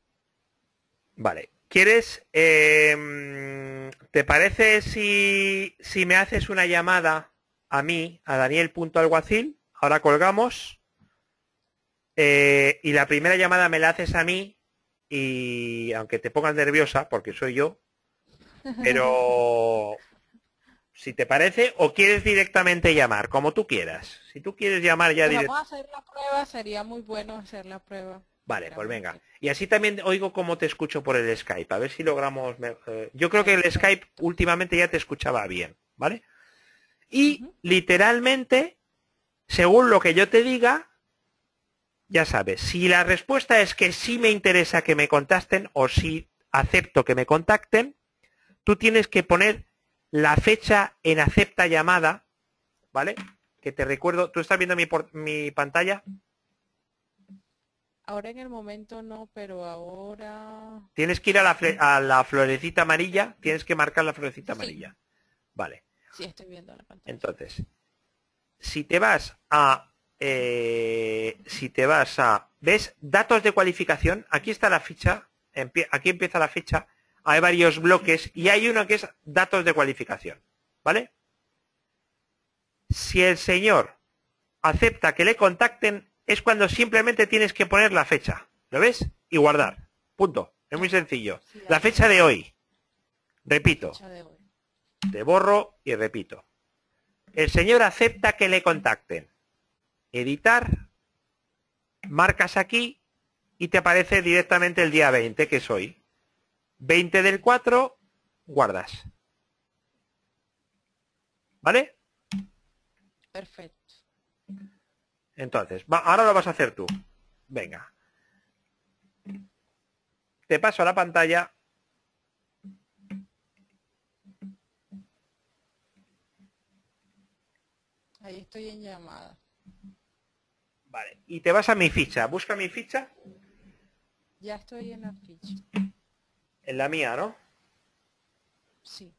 Vale. ¿Quieres, em, te parece si, si me haces una llamada a mí, a Daniel.alguacil? Ahora colgamos. eh, y la primera llamada me la haces a mí y aunque te pongas nerviosa, porque soy yo, pero si te parece, o quieres directamente llamar, como tú quieras. Si tú quieres llamar ya directamente. vamos a hacer la prueba, sería muy bueno hacer la prueba. Vale, pues venga. Y así también oigo cómo te escucho por el Skype. A ver si logramos... eh, yo creo que el Skype últimamente ya te escuchaba bien, ¿vale? Y literalmente, según lo que yo te diga, ya sabes, si la respuesta es que sí me interesa que me contacten o sí acepto que me contacten, tú tienes que poner la fecha en acepta llamada, ¿vale? Que te recuerdo, ¿tú estás viendo mi, por- mi pantalla? Ahora en el momento no, pero ahora... Tienes que ir a la, fle- a la florecita amarilla, tienes que marcar la florecita Sí. amarilla. Vale, Sí, estoy viendo la pantalla. entonces, si te vas a, eh, si te vas a, ¿ves? Datos de cualificación, aquí está la ficha, aquí empieza la ficha, hay varios bloques y hay uno que es datos de cualificación, ¿vale? Si el señor acepta que le contacten, es cuando simplemente tienes que poner la fecha, ¿lo ves? Y guardar, punto, es muy sencillo. La fecha de hoy, repito, te borro y repito. El señor acepta que le contacten. Editar. Marcas aquí y te aparece directamente el día 20, que es hoy. 20 del 4, guardas. ¿Vale? Perfecto. Entonces, va- ahora lo vas a hacer tú. Venga. Te paso a la pantalla. Ahí estoy en llamada. Vale. Y te vas a mi ficha. Busca mi ficha. Ya estoy en la ficha. En la mía, ¿no? Sí.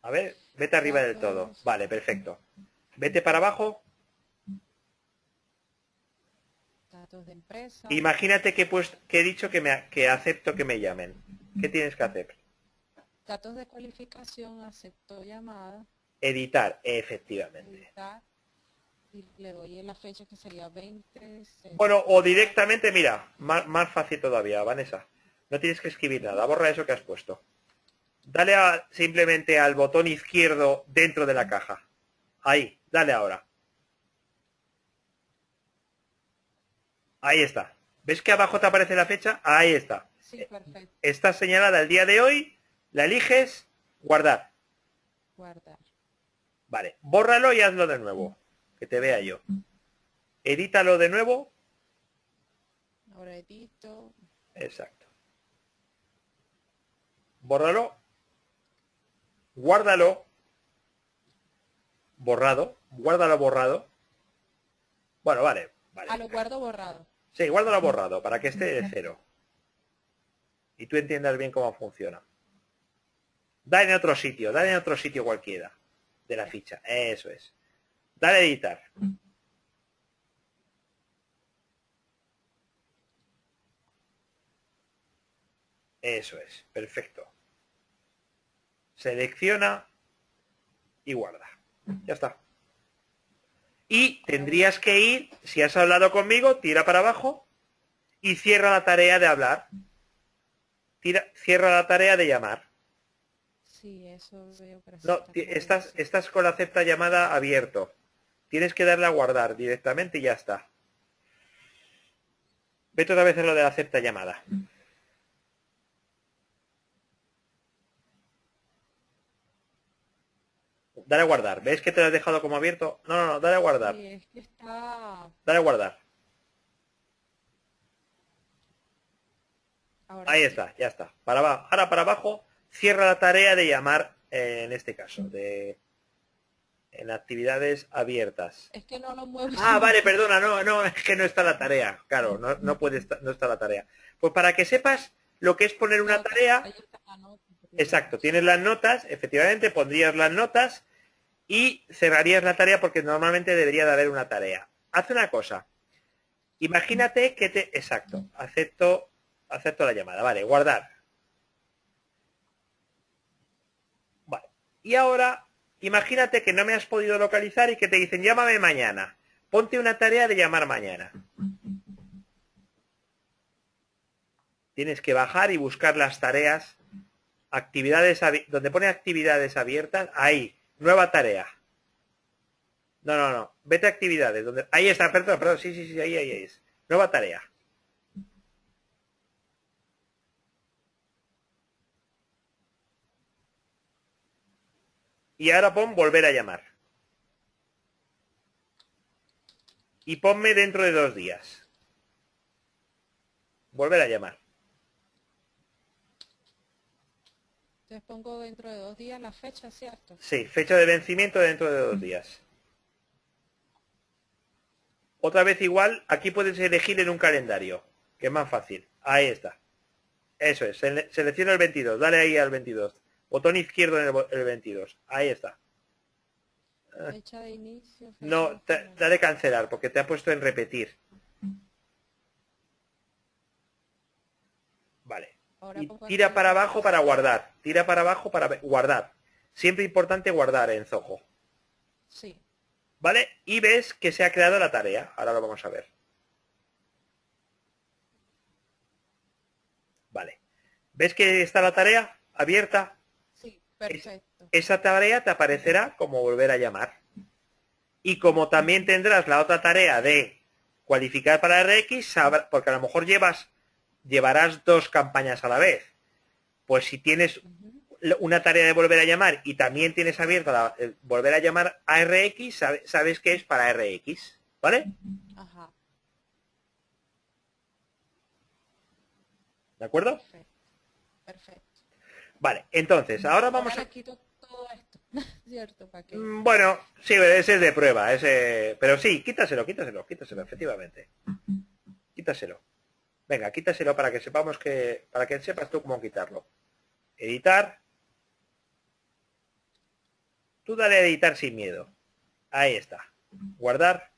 A ver, vete arriba del todo. Vale, perfecto. Vete para abajo. Datos de empresa. Imagínate que, he puesto- que he dicho que, me, que acepto que me llamen. ¿Qué tienes que hacer? Datos de cualificación, acepto llamada, Editar, efectivamente. editar, y le doy en la fecha que sería 20. se- Bueno, o directamente, mira, más, más fácil todavía, Vanessa. No tienes que escribir nada, borra eso que has puesto. Dale a- simplemente al botón izquierdo dentro de la caja. Ahí, dale ahora. Ahí está. ¿Ves que abajo te aparece la fecha? Ahí está. Sí, perfecto. Está señalada el día de hoy, la eliges, guardar. Guardar. Vale, bórralo y hazlo de nuevo, que te vea yo. Edítalo de nuevo. Ahora edito. Exacto. Bórralo. Guárdalo. Borrado. Guárdalo borrado. Bueno, vale. vale. Ah, lo guardo borrado. Sí, guárdalo borrado para que esté de cero. Y tú entiendas bien cómo funciona. Dale en otro sitio, dale en otro sitio cualquiera de la ficha. Eso es. Dale a editar. Eso es, perfecto. Selecciona y guarda. Ya está. Y tendrías que ir, si has hablado conmigo, tira para abajo y cierra la tarea de hablar. Tira, cierra la tarea de llamar. Sí, eso veo que No, estás, con la acepta llamada abierto. Tienes que darle a guardar directamente y ya está. Vete otra vez a lo de la acepta llamada. Dale a guardar. ¿Ves que te lo has dejado como abierto? No, no, no, dale a guardar. Sí, es que está... Dale a guardar. Ahora Ahí sí. está, ya está. Para abajo. Ahora para abajo, cierra la tarea de llamar, eh, en este caso, de En actividades abiertas. Es que no lo muevo. Ah, vale, perdona, no, no, es que no está la tarea. Claro, no, no puede estar, no está la tarea. Pues para que sepas lo que es poner una tarea, exacto, tienes las notas, efectivamente, pondrías las notas y cerrarías la tarea porque normalmente debería de haber una tarea. Haz una cosa. Imagínate que te... Exacto, acepto, acepto la llamada. Vale, guardar. Vale. Y ahora Imagínate que no me has podido localizar y que te dicen llámame mañana. Ponte una tarea de llamar mañana. Tienes que bajar y buscar las tareas, actividades, donde pone actividades abiertas, ahí, nueva tarea. No, no, no, vete a actividades, donde, ahí está, perdón, perdón, sí, sí, sí, ahí, ahí, ahí es. Nueva tarea. Y ahora pon volver a llamar. Y ponme dentro de dos días. Volver a llamar. Pongo dentro de dos días la fecha, ¿cierto? Sí, fecha de vencimiento dentro de dos días. Otra vez igual, aquí puedes elegir en un calendario, que es más fácil. Ahí está. Eso es, selecciona el 22, dale ahí al 22. Botón izquierdo en el, 22. Ahí está. Fecha de inicio. no, dale cancelar porque te ha puesto en repetir. Vale. tira para abajo para guardar. Tira para abajo para guardar. Siempre importante guardar en Zoho. Sí. ¿Vale? Y ves que se ha creado la tarea. Ahora lo vamos a ver. Vale. ¿Ves que está la tarea abierta? esa tarea te aparecerá como volver a llamar. Y como también tendrás la otra tarea de cualificar para RX, porque a lo mejor llevas, llevarás dos campañas a la vez. Pues si tienes una tarea de volver a llamar y también tienes abierta la, volver a llamar a RX, sabes que es para RX. ¿Vale? ¿De acuerdo? Perfecto. Vale, entonces, ahora vamos a... Quito todo esto, ¿cierto? Mm, bueno, sí, ese es de prueba, ese... Pero sí, quítaselo, quítaselo, quítaselo, efectivamente. Quítaselo. Venga, quítaselo para que sepamos que... Para que sepas tú cómo quitarlo. Editar. Tú dale a editar sin miedo. Ahí está. Guardar.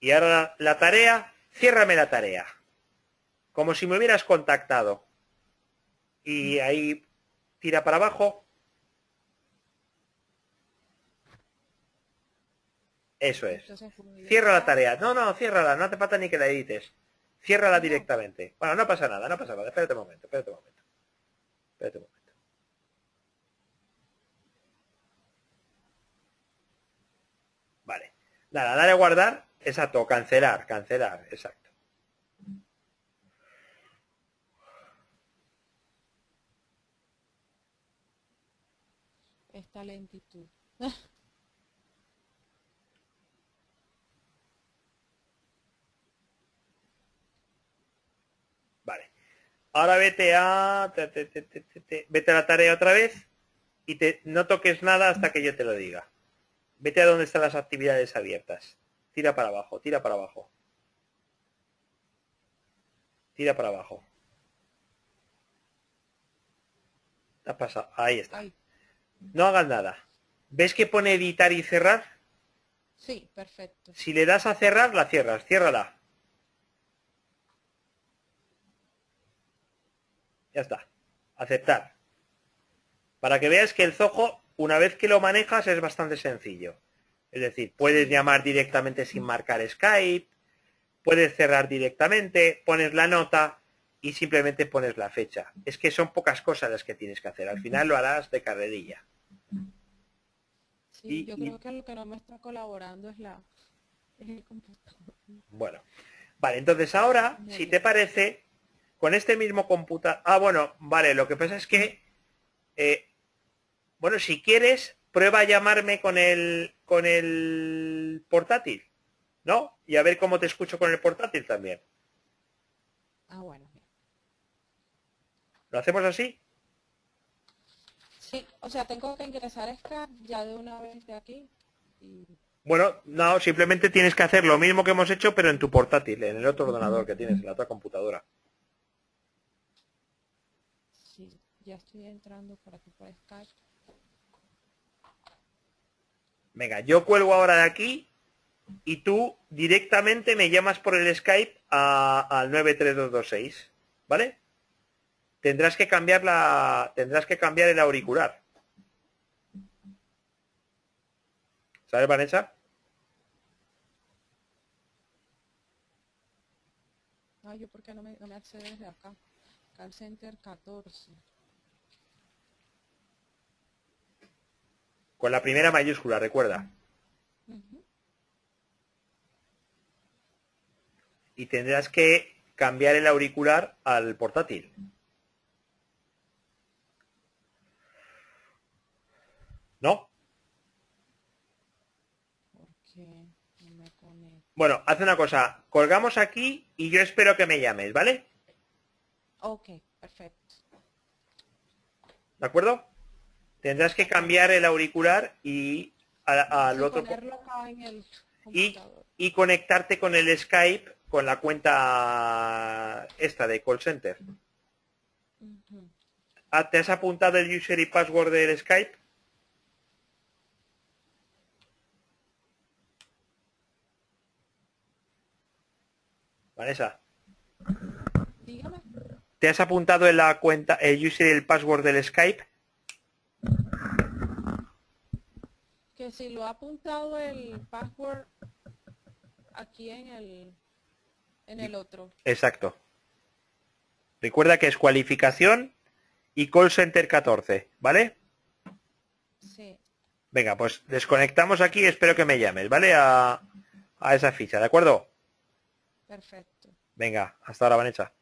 Y ahora la tarea, ciérrame la tarea. Como si me hubieras contactado y ahí tira para abajo. Eso es. Cierra la tarea. No, no, ciérrala, no hace falta ni que la edites. Ciérrala directamente. Bueno, no pasa nada, no pasa nada. Espérate un momento, espérate un momento. Espérate un momento. Vale. Nada, dale a guardar. Exacto, cancelar, cancelar, exacto. esta lentitud. Vale. Ahora vete a... vete a la tarea otra vez y te, no toques nada hasta que yo te lo diga. Vete a donde están las actividades abiertas. Tira para abajo, tira para abajo. Tira para abajo. ¿Te ha pasado? Ahí está. No hagas nada. ¿Ves que pone editar y cerrar? Sí, perfecto. Si le das a cerrar, la cierras. Ciérrala. Ya está. Aceptar. Para que veas que el Zoho, una vez que lo manejas, es bastante sencillo. Es decir, puedes llamar directamente sin marcar Skype, puedes cerrar directamente, pones la nota y simplemente pones la fecha. Es que son pocas cosas las que tienes que hacer. Al final lo harás de carrerilla. Sí, yo creo que lo que no me está colaborando es la el computador. Bueno, vale, entonces ahora, si te parece, con este mismo computador... Ah, bueno, vale, lo que pasa es que... Eh, bueno, si quieres, prueba a llamarme con el, con el portátil, ¿no? Y a ver cómo te escucho con el portátil también. Ah, bueno. ¿Lo hacemos así? Sí, o sea, tengo que ingresar Skype ya de una vez de aquí. Y... Bueno, no, simplemente tienes que hacer lo mismo que hemos hecho, pero en tu portátil, en el otro ordenador que tienes, en la otra computadora. Sí, ya estoy entrando por aquí por Skype. Venga, yo cuelgo ahora de aquí y tú directamente me llamas por el Skype al 93226, ¿vale? Tendrás que cambiar la, tendrás que cambiar el auricular. ¿Sabes, Vanessa? Ay, yo por qué no me, no me accedo desde acá. Call Center 14. Con la primera mayúscula, recuerda. Y tendrás que cambiar el auricular al portátil. ¿No? Bueno, haz una cosa. Colgamos aquí y yo espero que me llames, ¿vale? Ok, perfecto. ¿De acuerdo? Tendrás que cambiar el auricular y al otro el y, y conectarte con el Skype con la cuenta esta de call center. Ah, ¿Te has apuntado el user y password del Skype? Vanessa, Dígame. ¿te has apuntado en la cuenta el user y el password del Skype? Que si lo ha apuntado el password aquí en el en el otro. Exacto. Recuerda que es cualificación y call center 14, ¿vale? Sí. Venga, pues desconectamos aquí y espero que me llames, ¿vale? A, a esa ficha, ¿de acuerdo? Perfecto. Venga, hasta ahora, Vanessa.